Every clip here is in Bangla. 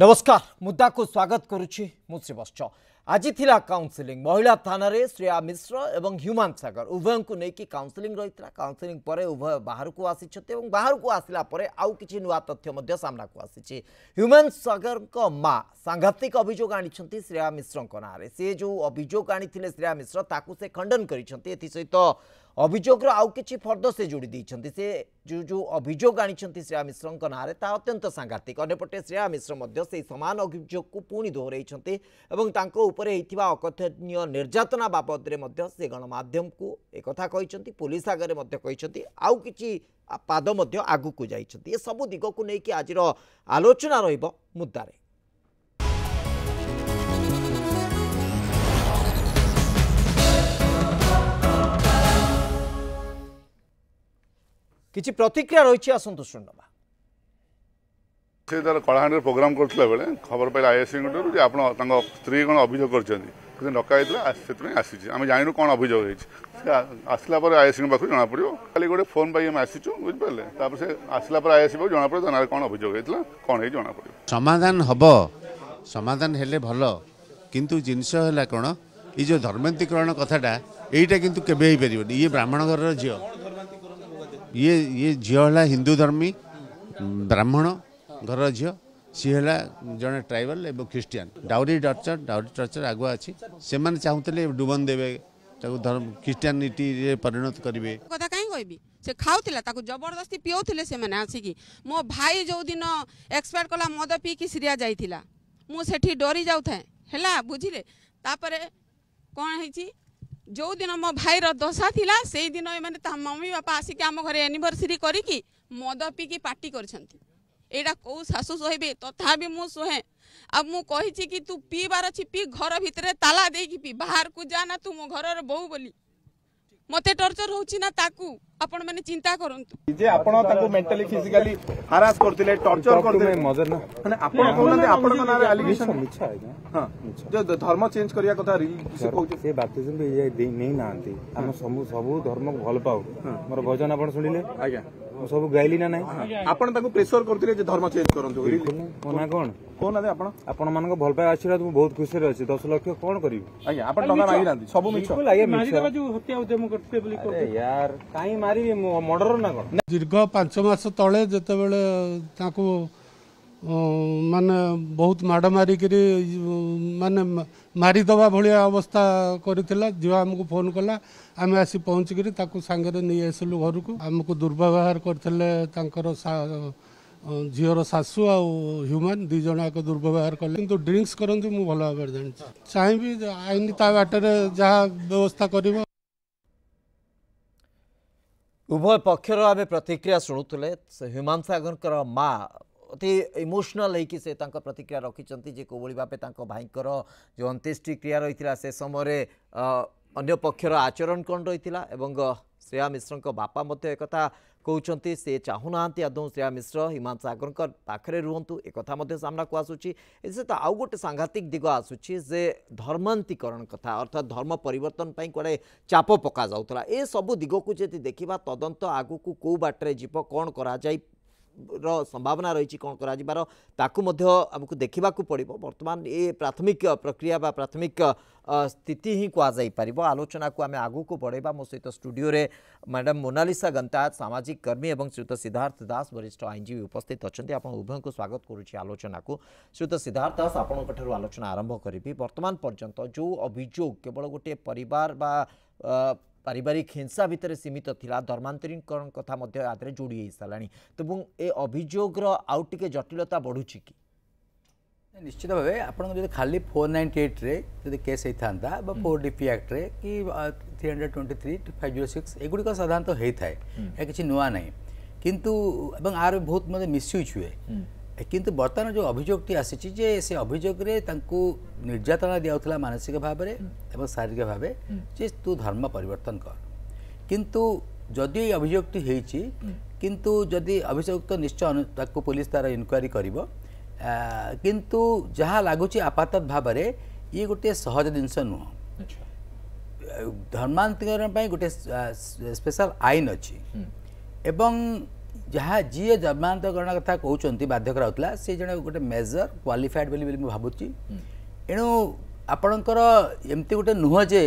नमस्कार मुद्दाको स्वागत गरु श्री बस्छ आज इलाउनसेलिङ महिला थान श्रेया मिश्र ए ह्युमान सगर उभयको नकि काउनसेलिङ र काउनसेलिङ परे उभय एवं परे आउ आसि बा तथ्य मध्य सामना ह्यूमन ह्युमान को मा सांघातिक अभियोग आनिन्छ श्रेया मिश्रको नाँडे से जो अभियोग आनिया मिश्र त खण्डन गरिन्छ एसहित ଅଭିଯୋଗର ଆଉ କିଛି ଫର୍ଦ୍ଦ ସେ ଯୋଡ଼ି ଦେଇଛନ୍ତି ସେ ଯେଉଁ ଯେଉଁ ଅଭିଯୋଗ ଆଣିଛନ୍ତି ଶ୍ରେୟା ମିଶ୍ରଙ୍କ ନାଁରେ ତାହା ଅତ୍ୟନ୍ତ ସାଂଘାତିକ ଅନ୍ୟପଟେ ଶ୍ରେୟା ମିଶ୍ର ମଧ୍ୟ ସେହି ସମାନ ଅଭିଯୋଗକୁ ପୁଣି ଦୋହରାଇଛନ୍ତି ଏବଂ ତାଙ୍କ ଉପରେ ହୋଇଥିବା ଅକଥନୀୟ ନିର୍ଯାତନା ବାବଦରେ ମଧ୍ୟ ସେ ଗଣମାଧ୍ୟମକୁ ଏକଥା କହିଛନ୍ତି ପୋଲିସ ଆଗରେ ମଧ୍ୟ କହିଛନ୍ତି ଆଉ କିଛି ପାଦ ମଧ୍ୟ ଆଗକୁ ଯାଇଛନ୍ତି ଏସବୁ ଦିଗକୁ ନେଇକି ଆଜିର ଆଲୋଚନା ରହିବ ମୁଦାରେ কিছু প্রতিক্রিয়া রয়েছে আসন্তু শুনবা সে তার কলাহাণ্ডের প্রোগ্রাম করছিলা বেড়ে খবর পাইলে আইএসিঙ্কঠার যে আপনার তাঙ্ক স্ত্রী কোণ অভিযোগ করছেন কিন্তু ডকা হয়েছিল সেপাই আসিছি আমি জানিনু কোণ অভিযোগ হয়েছে সে আসলা পরে আইএসিঙ্ক পাখু জনাপড়ব খালি গোটে ফোন পাই আমি আসিছু বুঝিপারে তারপরে সে আসলা পরে আইএসি পাখু জনাপড়ব তা কোণ অভিযোগ হয়েছিল কোণ হয়ে জনাপড়ব সমাধান হব সমাধান হলে ভাল কিন্তু জিনিস হল কোণ এই যে ধর্মান্তিকরণ কথাটা এইটা কিন্তু কেবে হয়ে পারিবনি ইয়ে ব্রাহ্মণ ঘরের ঝিও ଇଏ ଇଏ ଝିଅ ହେଲା ହିନ୍ଦୁ ଧର୍ମୀ ବ୍ରାହ୍ମଣ ଘରର ଝିଅ ସିଏ ହେଲା ଜଣେ ଟ୍ରାଇବାଲ ଏବଂ Christian dowry torture dowry torture ଆଗୁଆ ଅଛି ସେମାନେ ଚାହୁଁଥିଲେ ଡୁବନ ଦେବେ ତାକୁ ଧର୍ମ ଖ୍ରୀଷ୍ଟିଆନିଟିରେ ପରିଣତ କରିବେ କଥା କାହିଁ କହିବି ସେ ଖାଉଥିଲା ତାକୁ ଜବରଦସ୍ତି ପିଉଥିଲେ ସେମାନେ ଆସିକି ମୋ ଭାଇ ଯେଉଁଦିନ ଏକ୍ସପାୟାର କଲା ମଦ ପିଇକି ସିରିଆ ଯାଇଥିଲା ମୁଁ ସେଠି ଡରି ଯାଉଥାଏ ହେଲା ବୁଝିଲେ ତାପରେ କ'ଣ ହେଇଛି जो दिन मो भाईर दशा थी से दिन एमाने मम्मी बापा आसिक आम घर एनिभर्सरी करी मद पी पार्टी करछंती एटा को सासू सोहेबे तथापि मुझे सोहे अब मुझे कि तू पीबार अच्छी पी घर भितर ताला कि पी बाहर को जाना तू मो घर बो बोली মতে টর্চর হচ্ছে না তাকু আপন মানে চিন্তা করন্তু যে আপন তাকু মেন্টালি ফিজিক্যালি হারাস করতিলে টর্চর করতিলে মজর না মানে আপন কোনতে আপন নারে অ্যালিগেশন মিছা আজ্ঞা হ্যাঁ যে ধর্ম চেঞ্জ করিয়া কথা রিল সে কউছে সে বাপ্টিজম দেই নাই নাহান্তি আম সবু সবু ধর্ম ভাল পাও মোর ভজন আপন শুনিলে আজ্ঞা ସବୁ ଗାଇଲି ନା ନାଇଁ ଆପଣ ତାଙ୍କୁ ପ୍ରେସର କରୁଥିଲେ ଯେ ଧର୍ମ ଚେଞ୍ଜ କରନ୍ତୁ ନା କଣ କହୁନାହାନ୍ତି ଆପଣ ଆପଣ ମାନଙ୍କ ଭଲ ପାଇବା ଆଶୀର୍ବାଦ ମୁଁ ବହୁତ ଖୁସିରେ ଅଛି ଦଶ ଲକ୍ଷ କଣ କରିବି ଆଜ୍ଞା ଆପଣ ଟଙ୍କା ମାଗିନାହାନ୍ତି ସବୁ ମିଛ କାହିଁ ମାରିବି ମର୍ଡର ନା କଣ ଦୀର୍ଘ ପାଞ୍ଚ ମାସ ତଳେ ଯେତେବେଳେ ତାଙ୍କୁ ମାନେ ବହୁତ ମାଡ଼ ମାରିକିରି ମାନେ ମାରିଦେବା ଭଳିଆ ଅବସ୍ଥା କରିଥିଲା ଝିଅ ଆମକୁ ଫୋନ୍ କଲା ଆମେ ଆସି ପହଞ୍ଚିକିରି ତାକୁ ସାଙ୍ଗରେ ନେଇ ଆସିଲୁ ଘରକୁ ଆମକୁ ଦୁର୍ବ୍ୟବହାର କରିଥିଲେ ତାଙ୍କର ଝିଅର ଶାଶୁ ଆଉ ହ୍ୟୁମାନ ଦୁଇ ଜଣ ଯାକ ଦୁର୍ବ୍ୟବହାର କଲେ କିନ୍ତୁ ଡ୍ରିଙ୍କସ୍ କରନ୍ତି ମୁଁ ଭଲ ଭାବରେ ଜାଣିଛି ଚାହିଁବି ଆଇନ ତା ବାଟରେ ଯାହା ବ୍ୟବସ୍ଥା କରିବ ଉଭୟ ପକ୍ଷର ଆମେ ପ୍ରତିକ୍ରିୟା ଶୁଣୁଥିଲେ ହ୍ୟୁମାନ ସାଗରଙ୍କର ମା अति इमोसनाल होइक सेक्रिया रि के भाइको र जो अन्त्येष्टिक्रिया अन्य पक्षर आचरण कन रहिला एउँ श्रेया मिश्र बापा से चाहना आदौँ श्रेया मिश्र हिमा सागरको पाखेर रुहन् एउटा सामनाको आसुछ आउ गोटे साङ्घातिक दिग आसु धर्मान्तीकरण कथा अर्थात धर्म परिवर्तन पनि कुटे चाप पकाउँला एसबु दिगको जति देखा को आगको के बाटो जो कन्ज ସମ୍ଭାବନା ରହିଛି କ'ଣ କରାଯିବାର ତାକୁ ମଧ୍ୟ ଆମକୁ ଦେଖିବାକୁ ପଡ଼ିବ ବର୍ତ୍ତମାନ ଏ ପ୍ରାଥମିକ ପ୍ରକ୍ରିୟା ବା ପ୍ରାଥମିକ ସ୍ଥିତି ହିଁ କୁହାଯାଇପାରିବ ଆଲୋଚନାକୁ ଆମେ ଆଗକୁ ବଢ଼େଇବା ମୋ ସହିତ ଷ୍ଟୁଡ଼ିଓରେ ମ୍ୟାଡ଼ାମ୍ ମୋନାଲିସା ଗନ୍ତାଜ ସାମାଜିକ କର୍ମୀ ଏବଂ ଶ୍ରୀଯୁକ୍ତ ସିଦ୍ଧାର୍ଥ ଦାସ ବରିଷ୍ଠ ଆଇନଜୀବୀ ଉପସ୍ଥିତ ଅଛନ୍ତି ଆପଣ ଉଭୟଙ୍କୁ ସ୍ୱାଗତ କରୁଛି ଆଲୋଚନାକୁ ଶ୍ରୀଯୁକ୍ତ ସିଦ୍ଧାର୍ଥ ଦାସ ଆପଣଙ୍କଠାରୁ ଆଲୋଚନା ଆରମ୍ଭ କରିବି ବର୍ତ୍ତମାନ ପର୍ଯ୍ୟନ୍ତ ଯେଉଁ ଅଭିଯୋଗ କେବଳ ଗୋଟିଏ ପରିବାର ବା ପାରିବାରିକ ହିଂସା ଭିତରେ ସୀମିତ ଥିଲା ଧର୍ମାନ୍ତରୀକରଣ କଥା ମଧ୍ୟ ଆଦରେ ଯୋଡ଼ି ହୋଇସାରିଲାଣି ଏବଂ ଏ ଅଭିଯୋଗର ଆଉ ଟିକେ ଜଟିଳତା ବଢ଼ୁଛି କି ନିଶ୍ଚିତ ଭାବେ ଆପଣଙ୍କ ଯଦି ଖାଲି ଫୋର୍ ନାଇଣ୍ଟି ଏଇଟ୍ରେ ଯଦି କେସ୍ ହେଇଥାନ୍ତା ବା ଫୋର୍ ଡି ପି ଆକ୍ଟରେ କି three hundred twenty three five zero six ଏଗୁଡ଼ିକ ସାଧାରଣତଃ ହେଇଥାଏ ଏହା କିଛି ନୂଆ ନାହିଁ କିନ୍ତୁ ଏବଂ ଆର ବହୁତ ମଧ୍ୟ ମିସ୍ୟୁଜ୍ ହୁଏ किंतु बर्तमान जो अभोग आसीचे अभोगे निर्यातना दिखाला मानसिक भाव में शारीरिक भाव जे तू धर्म पर कितु किंतु जदि अभोगी किंतु जदि अभिजोग तो निश्चय पुलिस तार इनक्वारी कर किंतु जहाँ लगुच आपात भाव ये गोटे सहज जिनस नुह धर्मांतरण गोटे स्पेशल आईन अच्छी ଯାହା ଯିଏ ଜନ୍ମାନ୍ତକରଣ କଥା କହୁଛନ୍ତି ବାଧ୍ୟ କରାହେଉଥିଲା ସେ ଜଣେ ଗୋଟେ ମେଜର କ୍ୱାଲିଫାଏଡ୍ ବୋଲି ମୁଁ ଭାବୁଛି ଏଣୁ ଆପଣଙ୍କର ଏମିତି ଗୋଟେ ନୁହଁ ଯେ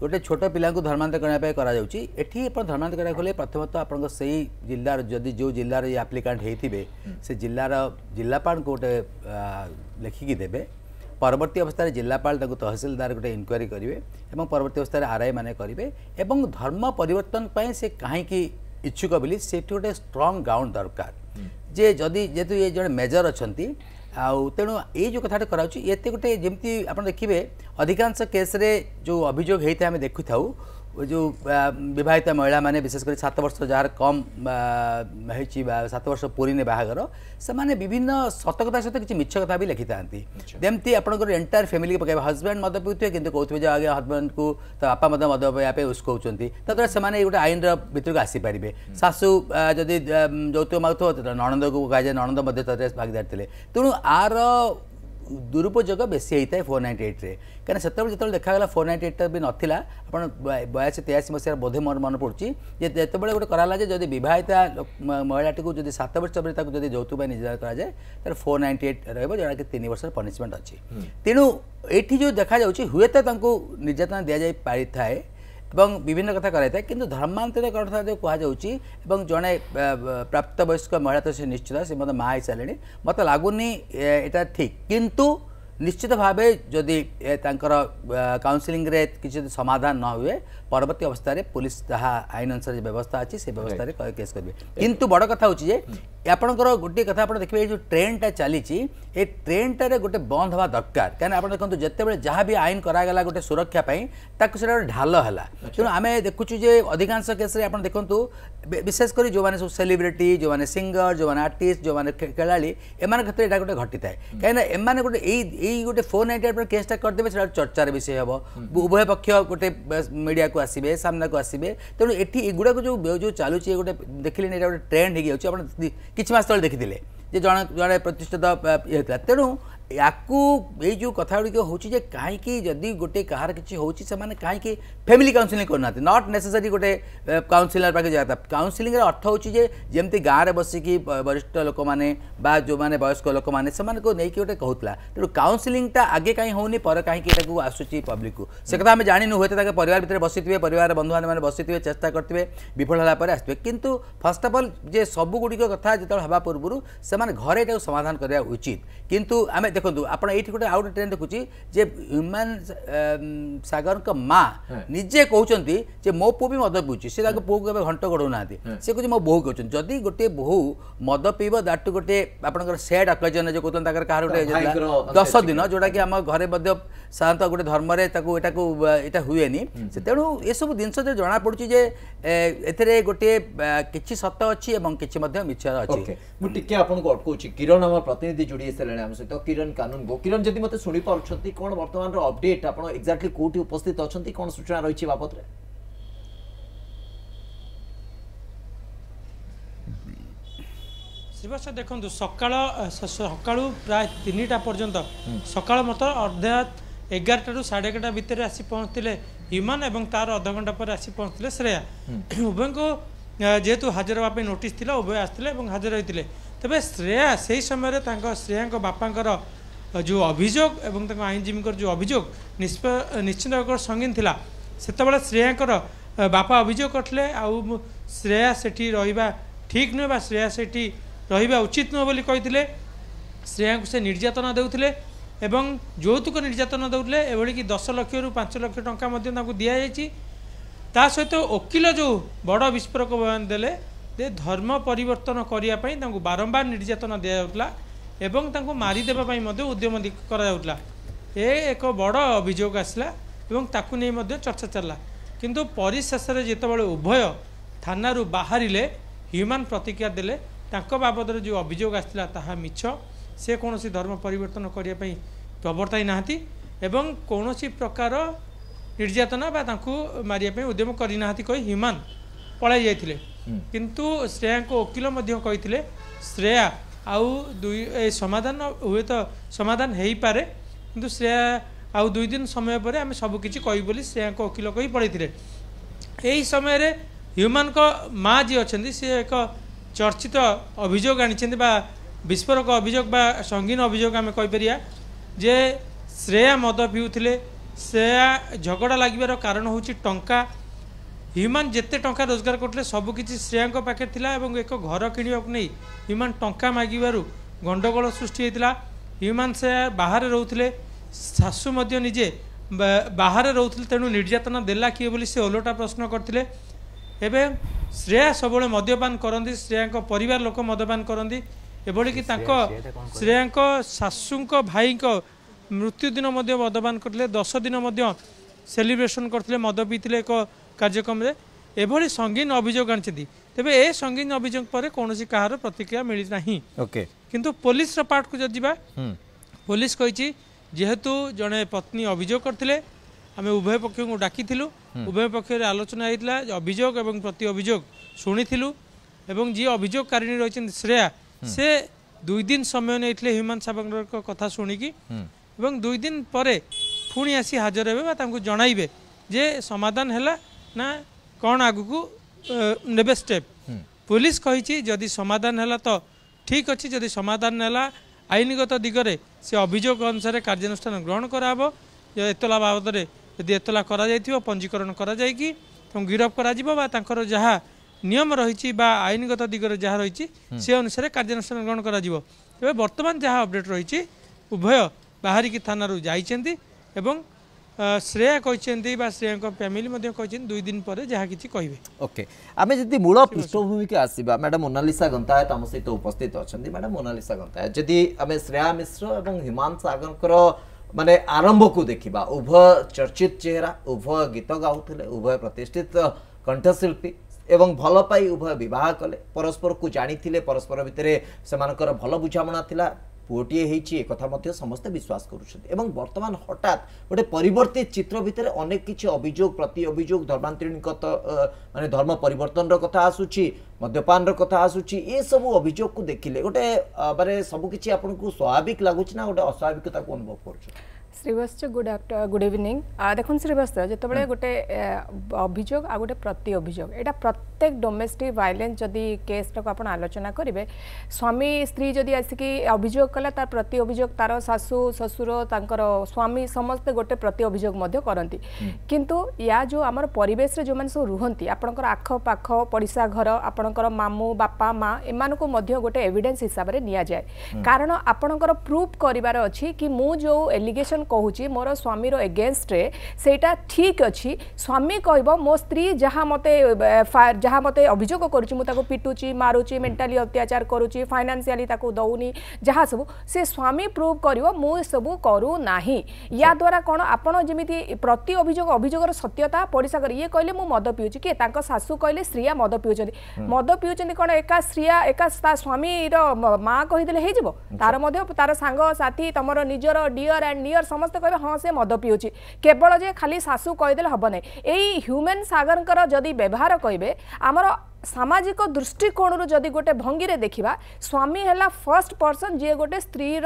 ଗୋଟେ ଛୋଟ ପିଲାଙ୍କୁ ଧର୍ମାନ୍ତର କରିବା ପାଇଁ କରାଯାଉଛି ଏଠି ଆପଣ ଧର୍ମାନ୍ତର କରିବାକୁ ହେଲେ ପ୍ରଥମତଃ ଆପଣଙ୍କ ସେଇ ଜିଲ୍ଲାର ଯଦି ଯେଉଁ ଜିଲ୍ଲାର ଏଇ ଆପ୍ଲିକାଣ୍ଟ ହେଇଥିବେ ସେ ଜିଲ୍ଲାର ଜିଲ୍ଲାପାଳଙ୍କୁ ଗୋଟେ ଲେଖିକି ଦେବେ ପରବର୍ତ୍ତୀ ଅବସ୍ଥାରେ ଜିଲ୍ଲାପାଳ ତାଙ୍କୁ ତହସିଲଦାର ଗୋଟେ ଇନକ୍ୱାରି କରିବେ ଏବଂ ପରବର୍ତ୍ତୀ ଅବସ୍ଥାରେ ଆର୍ଆଇ ମାନେ କରିବେ ଏବଂ ଧର୍ମ ପରିବର୍ତ୍ତନ ପାଇଁ ସେ କାହିଁକି ଇଚ୍ଛୁକ ବୋଲି ସେଠି ଗୋଟେ ଷ୍ଟ୍ରଙ୍ଗ ଗ୍ରାଉଣ୍ଡ ଦରକାର ଯେ ଯଦି ଯେହେତୁ ଏ ଜଣେ ମେଜର ଅଛନ୍ତି ଆଉ ତେଣୁ ଏଇ ଯେଉଁ କଥାଟା କରାହେଉଛି ଏତେ ଗୋଟେ ଯେମିତି ଆପଣ ଦେଖିବେ ଅଧିକାଂଶ କେସ୍ରେ ଯେଉଁ ଅଭିଯୋଗ ହେଇଥାଏ ଆମେ ଦେଖୁଥାଉ जो बिवाहिता महिला मैंने विशेषकर सात वर्ष जार कम सात वर्ष ने बाहागर से विभिन्न सतकता सहित किसी मिछ कथा भी लिखि था जमी आप एंटायर फैमिली पकड़े हजबैंड मद पीथे कि कहते हैं आगे हजबैंड को बापा मद मद पीवाई उस्काऊँ तद्वारा से गोटे आईन भितर को आसीपारे शाशु जदि যৌতুক মাগুথ ননন্দকে কুহাযায় ননন্দ মধ্যে তাদের ভাগিদার লে তেমন আর ଦୁରୁପଯୋଗ ବେଶୀ ହେଇଥାଏ ଫୋର୍ ନାଇଣ୍ଟି ଏଇଟ୍ରେ କାରଣ ସେତେବେଳେ ଯେତେବେଳେ ଦେଖାଗଲା ଫୋର୍ ନାଇଣ୍ଟି ଏଇଟ୍ଟା ବି ନଥିଲା ଆପଣ ବୟାଅଶୀ ତେୟାଅଶୀ ମସିହାର ବୋଧେ ମୋର ମନେ ପଡ଼ୁଛି ଯେ ଯେତେବେଳେ ଗୋଟେ କରାଗଲା ଯେ ଯଦି ବିବାହିତା ମହିଳାଟିକୁ ଯଦି ସାତ ବର୍ଷ ପରେ ତାକୁ ଯଦି ଯୌତୁକ ପାଇଁ ନିର୍ଯାତନା କରାଯାଏ ତାହେଲେ ଫୋର୍ ନାଇଣ୍ଟି ଏଇଟ୍ ରହିବ ଯେଉଁଟାକି ତିନି ବର୍ଷର ପନିସମେଣ୍ଟ ଅଛି ତେଣୁ ଏଇଠି ଯେଉଁ ଦେଖାଯାଉଛି ହୁଏତ ତାଙ୍କୁ ନିର୍ଯାତନା ଦିଆଯାଇ ପାରିଥାଏ এবং বিভিন্ন কথা କରାଯାଇଥାଏ କିନ୍ତୁ ଧର୍ମାନ୍ତରିତ କଥା ଯେଉଁ କୁହାଯାଉଛି ଏବଂ ଜଣେ ପ୍ରାପ୍ତବୟସ୍କ ମହିଳା ତ ସେ ନିଶ୍ଚିତ ସେ ମୋତେ ମା' ହେଇସାରିଲେଣି ମୋତେ ଲାଗୁନି ଏଇଟା ଠିକ୍ କିନ୍ତୁ ନିଶ୍ଚିତ ଭାବେ ଯଦି ତାଙ୍କର କାଉନସିଲିଂରେ କିଛି ଯଦି ସମାଧାନ ନ ହୁଏ ପରବର୍ତ୍ତୀ ଅବସ୍ଥାରେ ପୋଲିସ ତାହା ଆଇନ ଅନୁସାରେ ବ୍ୟବସ୍ଥା ଅଛି ସେ ବ୍ୟବସ୍ଥାରେ କେସ୍ କରିବେ କିନ୍ତୁ ବଡ଼ କଥା ହେଉଛି ଯେ ଆପଣଙ୍କର ଗୋଟିଏ କଥା ଆପଣ ଦେଖିବେ ଏଇ ଯେଉଁ ଟ୍ରେନ୍ଟା ଚାଲିଛି ଏ ଟ୍ରେନ୍ଟାରେ ଗୋଟେ ବନ୍ଦ ହେବା ଦରକାର କାହିଁକିନା ଆପଣ ଦେଖନ୍ତୁ ଯେତେବେଳେ ଯାହା ବି ଆଇନ କରାଗଲା ଗୋଟେ ସୁରକ୍ଷା ପାଇଁ ତାକୁ ସେଇଟା ଗୋଟେ ଢାଲ ହେଲା ତେଣୁ ଆମେ ଦେଖୁଛୁ ଯେ ଅଧିକାଂଶ କେସ୍ରେ ଆପଣ ଦେଖନ୍ତୁ ବିଶେଷ କରି ଯେଉଁମାନେ ସବୁ ସେଲିବ୍ରିଟି ଯେଉଁମାନେ ସିଙ୍ଗର ଯେଉଁମାନେ ଆର୍ଟିଷ୍ଟ ଯେଉଁମାନେ ଖେଳାଳି ଏମାନଙ୍କ କ୍ଷେତ୍ରରେ ଏଇଟା ଗୋଟେ ଘଟିଥାଏ କାହିଁକିନା ଏମାନେ ଗୋଟେ ଏଇ এই গটে ফোন আইডিয়াত কেনেসটা করদেবে চৰ্চাৰ বিষয় হব উভয় পক্ষ গটে মিডিয়া কো আসিবে সামনা কো আসিবে তেন এটি ইগুডা কো যে বেউ যে চালু চি গটে দেখিলে এটা ট্রেন্ড হৈ গৈ আছে আপুনি কিছি মাসত দেখি দিলে যে জন প্ৰতিষ্ঠত এ তেন ୟାକୁ ଏଇ ଯେଉଁ କଥା ଗୁଡ଼ିକ ହେଉଛି ଯେ କାହିଁକି ଯଦି ଗୋଟେ କାହାର କିଛି ହେଉଛି ସେମାନେ କାହିଁକି ଫ୍ୟାମିଲି କାଉନସିଲିଂ କରୁନାହାନ୍ତି ନଟ୍ ନେସେସରି ଗୋଟେ କାଉନସିଲର ପାଖରେ ଯିବା କଥା କାଉନସିଲିଂର ଅର୍ଥ ହେଉଛି ଯେ ଯେମିତି ଗାଁରେ ବସିକି ବରିଷ୍ଠ ଲୋକମାନେ ବା ଯେଉଁମାନେ ବୟସ୍କ ଲୋକମାନେ ସେମାନଙ୍କୁ ନେଇକି ଗୋଟେ କହୁଥିଲା ତେଣୁ କାଉନସିଲିଂଟା ଆଗେ କାହିଁ ହେଉନି ପରେ କାହିଁକି ଏଟାକୁ ଆସୁଛି ପବ୍ଲିକକୁ ସେ କଥା ଆମେ ଜାଣିନୁ ହୁଏତ ତାଙ୍କ ପରିବାର ଭିତରେ ବସିଥିବେ ପରିବାର ବନ୍ଧୁବାନ୍ଧବମାନେ ବସିଥିବେ ଚେଷ୍ଟା କରିଥିବେ ବିଫଳ ହେଲା ପରେ ଆସିଥିବେ କିନ୍ତୁ ଫାର୍ଷ୍ଟ ଅଫ୍ ଅଲ୍ ଯେ ସବୁଗୁଡ଼ିକ କଥା ଯେତେବେଳେ ହେବା ପୂର୍ବରୁ ସେମାନେ ଘରେ ଏଟାକୁ ସମାଧାନ କରିବା ଉଚିତ କିନ୍ତୁ ଆମେ ଦେଖନ୍ତୁ ଆପଣ ଏଇଠି ଗୋଟେ ଆଉ ଗୋଟେ ଟ୍ରେଣ୍ଡ ଦେଖୁଛି ଯେ ହ୍ୟୁମାନ ସାଗରଙ୍କ ମା ନିଜେ କହୁଛନ୍ତି ଯେ ମୋ ପୁଅ ବି ମଦ ପିଉଛି ସେ ତାଙ୍କ ପୁଅକୁ କେବେ ଘଣ୍ଟ ଗଡ଼ଉନାହାନ୍ତି ସେ କହୁଛି ମୋ ବୋହୁ କହୁଛନ୍ତି ଯଦି ଗୋଟିଏ ବୋହୁ ମଦ ପିଇବ ଦାଟୁ ଗୋଟେ ଆପଣଙ୍କର ସେଡ୍ ଅକେଜନ୍ ଯେଉଁ କହୁଛନ୍ତି ତାଙ୍କର କାହାର ଗୋଟେ ଦଶ ଦିନ ଯେଉଁଟାକି ଆମ ଘରେ ମଧ୍ୟ ସାଧାରଣତଃ ଗୋଟେ ଧର୍ମରେ ତାକୁ ଏଟାକୁ ଏଇଟା ହୁଏନି ସେ ତେଣୁ ଏସବୁ ଜିନିଷ ଯେ ଜଣାପଡ଼ୁଛି ଯେ ଏଥିରେ ଗୋଟିଏ କିଛି ସତ ଅଛି ଏବଂ କିଛି ମଧ୍ୟ ମିଛର ଅଛି ମୁଁ ଟିକେ ଆପଣଙ୍କୁ ଅଟକଉଛି କିରଣ ଆମ ପ୍ରତିନିଧି ଯୋଡ଼ି ସାରିଲେଣି ଆମ ସହିତ କିରଣ કિરણ કાનૂનગો કિરણ ଯଦି ମୋତେ ଶୁଣିପାରୁଛନ୍ତି କ'ଣ ବର୍ତ୍ତମାନର ଅପଡେଟ୍ ଆପଣ ଏକ୍ଜାକ୍ଟଲି କେଉଁଠି ଉପସ୍ଥିତ ଅଛନ୍ତି କ'ଣ ସୂଚନା ରହିଛି ବାବଦରେ ଶ୍ରୀବାସ ଦେଖନ୍ତୁ ସକାଳ ସକାଳୁ ପ୍ରାୟ ତିନିଟା ପର୍ଯ୍ୟନ୍ତ ସକାଳ ମତ ଅର୍ଦ୍ଧା ଏଗାରଟାରୁ ସାଢ଼େ ଏଗାରଟା ଭିତରେ ଆସି ପହଞ୍ଚିଥିଲେ ଇମାନ ଏବଂ ତାର ଅଧଘଣ୍ଟା ପରେ ଆସି ପହଞ୍ଚିଥିଲେ ଶ୍ରେୟା ଉଭୟଙ୍କୁ ଯେହେତୁ ହାଜର ହେବା ପାଇଁ ନୋଟିସ୍ ଥିଲା ଉଭୟ ଆସିଥିଲେ ଏବଂ ହାଜର ହୋଇଥିଲେ ତେବେ ଶ୍ରେୟା ସେହି ସମୟରେ ତାଙ୍କ ଶ୍ରେୟାଙ୍କ ବାପାଙ୍କର ଯେଉଁ ଅଭିଯୋଗ ଏବଂ ତାଙ୍କ ଆଇନଜୀବୀଙ୍କର ଯେଉଁ ଅଭିଯୋଗ ନିଶ୍ଚିନ୍ତ ଭାବରେ ସଙ୍ଗୀନ ଥିଲା ସେତେବେଳେ ଶ୍ରେୟାଙ୍କର ବାପା ଅଭିଯୋଗ କରିଥିଲେ ଆଉ ଶ୍ରେୟା ସେଠି ରହିବା ଠିକ୍ ନୁହେଁ ବା ଶ୍ରେୟା ସେଠି ରହିବା ଉଚିତ ନୁହେଁ ବୋଲି କହିଥିଲେ ଶ୍ରେୟାଙ୍କୁ ସେ ନିର୍ଯାତନା ଦେଉଥିଲେ ଏବଂ ଯୌତୁକ ନିର୍ଯାତନା ଦେଉଥିଲେ ଏଭଳିକି ଦଶ ଲକ୍ଷରୁ ପାଞ୍ଚ ଲକ୍ଷ ଟଙ୍କା ମଧ୍ୟ ତାଙ୍କୁ ଦିଆଯାଇଛି ତା ସହିତ ଓକିଲ ଯେଉଁ ବଡ଼ ବିସ୍ଫୋରକ ଦେଲେ ଯେ ଧର୍ମ ପରିବର୍ତ୍ତନ କରିବା ପାଇଁ ତାଙ୍କୁ ବାରମ୍ବାର ନିର୍ଯାତନା ଦିଆଯାଉଥିଲା ଏବଂ ତାଙ୍କୁ ମାରିଦେବା ପାଇଁ ମଧ୍ୟ ଉଦ୍ୟମ କରାଯାଉଥିଲା ଏ ଏକ ବଡ଼ ଅଭିଯୋଗ ଆସିଲା ଏବଂ ତାକୁ ନେଇ ମଧ୍ୟ ଚର୍ଚ୍ଚା ଚାଲିଲା କିନ୍ତୁ ପରିଶେଷରେ ଯେତେବେଳେ ଉଭୟ ଥାନାରୁ ବାହାରିଲେ ହ୍ୟୁମାନ୍ ପ୍ରତିକ୍ରିୟା ଦେଲେ ତାଙ୍କ ବାବଦରେ ଯେଉଁ ଅଭିଯୋଗ ଆସିଥିଲା ତାହା ମିଛ ସେ କୌଣସି ଧର୍ମ ପରିବର୍ତ୍ତନ କରିବା ପାଇଁ ପ୍ରବର୍ତ୍ତାଇ ନାହାନ୍ତି ଏବଂ କୌଣସି ପ୍ରକାର ନିର୍ଯାତନା ବା ତାଙ୍କୁ ମାରିବା ପାଇଁ ଉଦ୍ୟମ କରିନାହାନ୍ତି କହି ହ୍ୟୁମାନ୍ ପଳାଇ ଯାଇଥିଲେ କିନ୍ତୁ ଶ୍ରେୟାଙ୍କ ଓକିଲ ମଧ୍ୟ କହିଥିଲେ ଶ୍ରେୟା ଆଉ ଦୁଇ ଏ ସମାଧାନ ହୁଏତ ସମାଧାନ ହେଇପାରେ କିନ୍ତୁ ଶ୍ରେୟା ଆଉ ଦୁଇ ଦିନ ସମୟ ପରେ ଆମେ ସବୁକିଛି କହିବୁ ବୋଲି ଶ୍ରେୟାଙ୍କ ଓକିଲ କହି ପଳାଇଥିଲେ ଏହି ସମୟରେ ହ୍ୟୁମାନଙ୍କ ମା ଯିଏ ଅଛନ୍ତି ସିଏ ଏକ ଚର୍ଚ୍ଚିତ ଅଭିଯୋଗ ଆଣିଛନ୍ତି ବା ବିସ୍ଫୋରକ ଅଭିଯୋଗ ବା ସଙ୍ଗୀନ ଅଭିଯୋଗ ଆମେ କହିପାରିବା ଯେ ଶ୍ରେୟା ମଦ ପିଉଥିଲେ ଶ୍ରେୟା ଝଗଡ଼ା ଲାଗିବାର କାରଣ ହେଉଛି ଟଙ୍କା ହ୍ୟୁମାନ ଯେତେ ଟଙ୍କା ରୋଜଗାର କରୁଥିଲେ ସବୁକିଛି ଶ୍ରେୟାଙ୍କ ପାଖରେ ଥିଲା ଏବଂ ଏକ ଘର କିଣିବାକୁ ନେଇ ହ୍ୟୁମାନ ଟଙ୍କା ମାଗିବାରୁ ଗଣ୍ଡଗୋଳ ସୃଷ୍ଟି ହୋଇଥିଲା ହ୍ୟୁମାନ ସେ ବାହାରେ ରହୁଥିଲେ ଶାଶୁ ମଧ୍ୟ ନିଜେ ବାହାରେ ରହୁଥିଲେ ତେଣୁ ନିର୍ଯାତନା ଦେଲା କିଏ ବୋଲି ସେ ଓଲଟା ପ୍ରଶ୍ନ କରିଥିଲେ ଏବେ ଶ୍ରେୟା ସବୁବେଳେ ମଦ୍ୟପାନ କରନ୍ତି ଶ୍ରେୟାଙ୍କ ପରିବାର ଲୋକ ମଦ୍ୟପାନ କରନ୍ତି ଏଭଳିକି ତାଙ୍କ ଶ୍ରେୟାଙ୍କ ଶାଶୁଙ୍କ ଭାଇଙ୍କ ମୃତ୍ୟୁ ଦିନ ମଧ୍ୟ ମଦ୍ୟପାନ କରିଥିଲେ ଦଶ ଦିନ ମଧ୍ୟ ସେଲିବ୍ରେସନ୍ କରିଥିଲେ ମଦ ପିଇଥିଲେ ଏକ କାର୍ଯ୍ୟକ୍ରମରେ এভাবে সঙ্গীন অভিযোগ আনিছেন তেবে এ সঙ্গীন অভিযোগ পরে কোণী কাহার প্রতিক্রিয়া মিলি না ওকে কিন্তু পুলিশর পার্টকু যদি যা পুলিশ কইছি যেহেতু জনে পত্নী অভিযোগ করলে আমি উভয় পক্ষকে ডাকিলু উভয় পক্ষের আলোচনা হয়েছিল অভিযোগ এবং প্রতি অভিযোগ শুনেছিলু এবং যে অভিযোগকারিণী রয়েছেন শ্রেয়া সে দুই দিন সময় নিয়েছিল হ্যুমান সাবঙ্গর কথা শুনিকি এবং দুই দিন পরে পুঁ আসি হাজর হবে বা তাঁকু জনাইবে যে সমাধান হলা ନା କ'ଣ ଆଗକୁ ନେବେ ଷ୍ଟେପ୍ ପୋଲିସ କହିଛି ଯଦି ସମାଧାନ ହେଲା ତ ଠିକ୍ ଅଛି ଯଦି ସମାଧାନ ହେଲା ଆଇନଗତ ଦିଗରେ ସେ ଅଭିଯୋଗ ଅନୁସାରେ କାର୍ଯ୍ୟାନୁଷ୍ଠାନ ଗ୍ରହଣ କରାହେବ ଏତଲା ବାବଦରେ ଯଦି ଏତଲା କରାଯାଇଥିବ ପଞ୍ଜୀକରଣ କରାଯାଇକି ତାଙ୍କୁ ଗିରଫ କରାଯିବ ବା ତାଙ୍କର ଯାହା ନିୟମ ରହିଛି ବା ଆଇନଗତ ଦିଗରେ ଯାହା ରହିଛି ସେ ଅନୁସାରେ କାର୍ଯ୍ୟାନୁଷ୍ଠାନ ଗ୍ରହଣ କରାଯିବ ଏବେ ବର୍ତ୍ତମାନ ଯାହା ଅପଡେଟ୍ ରହିଛି ଉଭୟ ବାହାରିକି ଥାନାରୁ ଯାଇଛନ୍ତି ଏବଂ ଶ୍ରେୟା କହିଛନ୍ତି ବା ଶ୍ରେୟାଙ୍କ ଫ୍ୟାମିଲି ମଧ୍ୟ କହିଛନ୍ତି ଦୁଇ ଦିନ ପରେ ଯାହା କିଛି କହିବେ ଓକେ ଆମେ ଯଦି ମୂଳ ପୃଷ୍ଠଭୂମିକୁ ଆସିବା ମ୍ୟାଡ଼ାମ୍ ମୋନାଲିସା ଗନ୍ତାୟତ ଆମ ସହିତ ଉପସ୍ଥିତ ଅଛନ୍ତି ମ୍ୟାଡ଼ାମ୍ ମୋନାଲିସା ଗନ୍ତାୟତ ଯଦି ଆମେ ଶ୍ରେୟା ମିଶ୍ର ଏବଂ ହିମାନ ସାଗରଙ୍କର ମାନେ ଆରମ୍ଭକୁ ଦେଖିବା ଉଭୟ ଚର୍ଚ୍ଚିତ ଚେହେରା ଉଭୟ ଗୀତ ଗାଉଥିଲେ ଉଭୟ ପ୍ରତିଷ୍ଠିତ କଣ୍ଠଶିଳ୍ପୀ ଏବଂ ଭଲ ପାଇ ଉଭୟ ବିବାହ କଲେ ପରସ୍ପରକୁ ଜାଣିଥିଲେ ପରସ୍ପର ଭିତରେ ସେମାନଙ୍କର ଭଲ ବୁଝାମଣା ଥିଲା পুয়োটিয়ে হয়েছি একথা মধ্যে সমস্তে বিশ্বাস করছেন এবং বর্তমান হঠাৎ গোটে পরিবর্তিত চিত্র ভিতরে অনেক কিছু অভিযোগ প্রতি অভিযোগ ধর্মান্তরীগত মানে ধর্ম পরিবর্তনর কথা আসুচি মদ্যপানর কথা আসুচি এসব অভিযোগকে দেখিলে গোটে মানে সবুকিছি আপনার স্বাভাবিক লাগুছে না গোটে অস্বাভাবিকতাকে অনুভব করছেন Srivastava good after good evening দেখুন শ্রীবাস্ত যেতবে গোটে অভিযোগ আর গোটে প্রতি অভিযোগ এটা প্রত্যেক ডোমেস্টিক ভাইলেন্স যদি কেসটাকে আপনার আলোচনা করবে স্বামী স্ত্রী যদি আসিকি অভিযোগ কলা তার প্রতি অভিযোগ তার শাশু শ্বশুর তাঁর স্বামী সমস্তে গোটে প্রতি অভিযোগ করতে কিন্তু ইয়া যে আমার পরিবেশে যে সব রুহতি আপনার আখপাখ পড়িশা ঘর আপনার মামু বাপা মা এমানু গোটে এভিডেন্স হিসাবে নিয়া যায় কারণ আপনার প্রুভ করবার অছি কি মু যে এলিগেসন কুচি মোর স্বামীর এগেনস্টরে সেইটা ঠিক অছি স্বামী কহব মো স্ত্রী যা মতো ଯାହା ମୋତେ ଅଭିଯୋଗ କରୁଛି ମୁଁ ତାକୁ ପିଟୁଛି ମାରୁଛି ମେଣ୍ଟାଲି ଅତ୍ୟାଚାର କରୁଛି ଫାଇନାନ୍ସିଆଲି ତାକୁ ଦେଉନି ଯାହା ସବୁ ସେ ସ୍ୱାମୀ ପ୍ରୁଭ୍ କରିବ ମୁଁ ଏସବୁ କରୁନାହିଁ ୟାଦ୍ୱାରା କ'ଣ ଆପଣ ଯେମିତି ପ୍ରତି ଅଭିଯୋଗ ଅଭିଯୋଗର ସତ୍ୟତା ପଡ଼ିଶା କରି ଇଏ କହିଲେ ମୁଁ ମଦ ପିଉଛି କିଏ ତାଙ୍କ ଶାଶୁ କହିଲେ ଶ୍ରୀୟା ମଦ ପିଉଛନ୍ତି ମଦ ପିଉଛନ୍ତି କ'ଣ ଏକା ଶ୍ରୀୟା ଏକା ତା ସ୍ୱାମୀର ମା କହିଦେଲେ ହେଇଯିବ ତାର ମଧ୍ୟ ତାର ସାଙ୍ଗସାଥି ତମର ନିଜର ଡିଅର ଆଣ୍ଡ ନିୟର ସମସ୍ତେ କହିବେ ହଁ ସେ ମଦ ପିଉଛି କେବଳ ଯେ ଖାଲି ଶାଶୁ କହିଦେଲେ ହେବ ନାହିଁ ଏଇ ହ୍ୟୁମେନ୍ ସାଗରଙ୍କର ଯଦି ବ୍ୟବହାର କହିବେ आमर সামাজিক দৃষ্টিকোণর যদি গোটে ভঙ্গিরে দেখিবা স্বামী হেলা ফার্স্ট পর্সন যিয়ে গোটে স্ত্রীর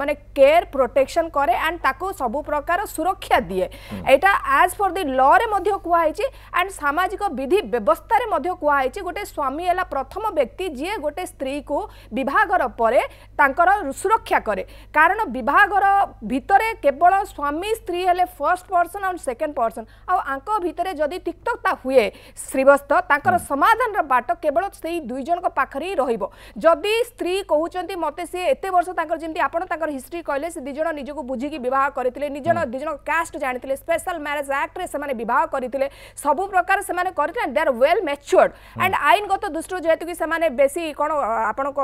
মানে কেয়ার প্রোটেকশন করে অ্যান্ড তাকে সবু প্রকার সুরক্ষা দিয়ে এটা আজ ফর দি লরে মধ্য কুহাইছি অ্যান্ড সামাজিক বিধি ব্যবস্থার মধ্য কুহাইছি গোটে স্বামী হেলা প্রথম ব্যক্তি যিয়ে গোটে স্ত্রীকে বিবাহর পরে তাঁকর সুরক্ষা করে কারণ বিবাহর ভিতরে কেবল স্বামী স্ত্রী হলে ফার্স্ট পর্সন আর সেকেন্ড পর্সন আঙ্ক ভিতরে যদি তিক্ততা হুয়ে শ্রীবস্ত তাঁকর সমাধান ସମ୍ମାନର ବାଟ କେବଳ ସେଇ ଦୁଇ ଜଣଙ୍କ ପାଖରେ ହିଁ ରହିବ ଯଦି ସ୍ତ୍ରୀ କହୁଛନ୍ତି ମୋତେ ସିଏ ଏତେ ବର୍ଷ ତାଙ୍କର ଯେମିତି ଆପଣ ତାଙ୍କର ହିଷ୍ଟ୍ରି କହିଲେ ସେ ଦୁଇ ଜଣ ନିଜକୁ ବୁଝିକି ବିବାହ କରିଥିଲେ ନିଜର ଦୁଇ ଜଣ କାଷ୍ଟ ଜାଣିଥିଲେ ସ୍ପେଶାଲ ମ୍ୟାରେଜ ଆକ୍ଟରେ ସେମାନେ ବିବାହ କରିଥିଲେ ସବୁ ପ୍ରକାର ସେମାନେ କରିଥିଲେ ଦେ ଆର୍ ୱେଲ୍ ମ୍ୟାଚୁଅର୍ଡ ଆଣ୍ଡ ଆଇନଗତ ଦୃଷ୍ଟିରୁ ଯେହେତୁ କି ସେମାନେ ବେଶୀ କ'ଣ ଆପଣଙ୍କ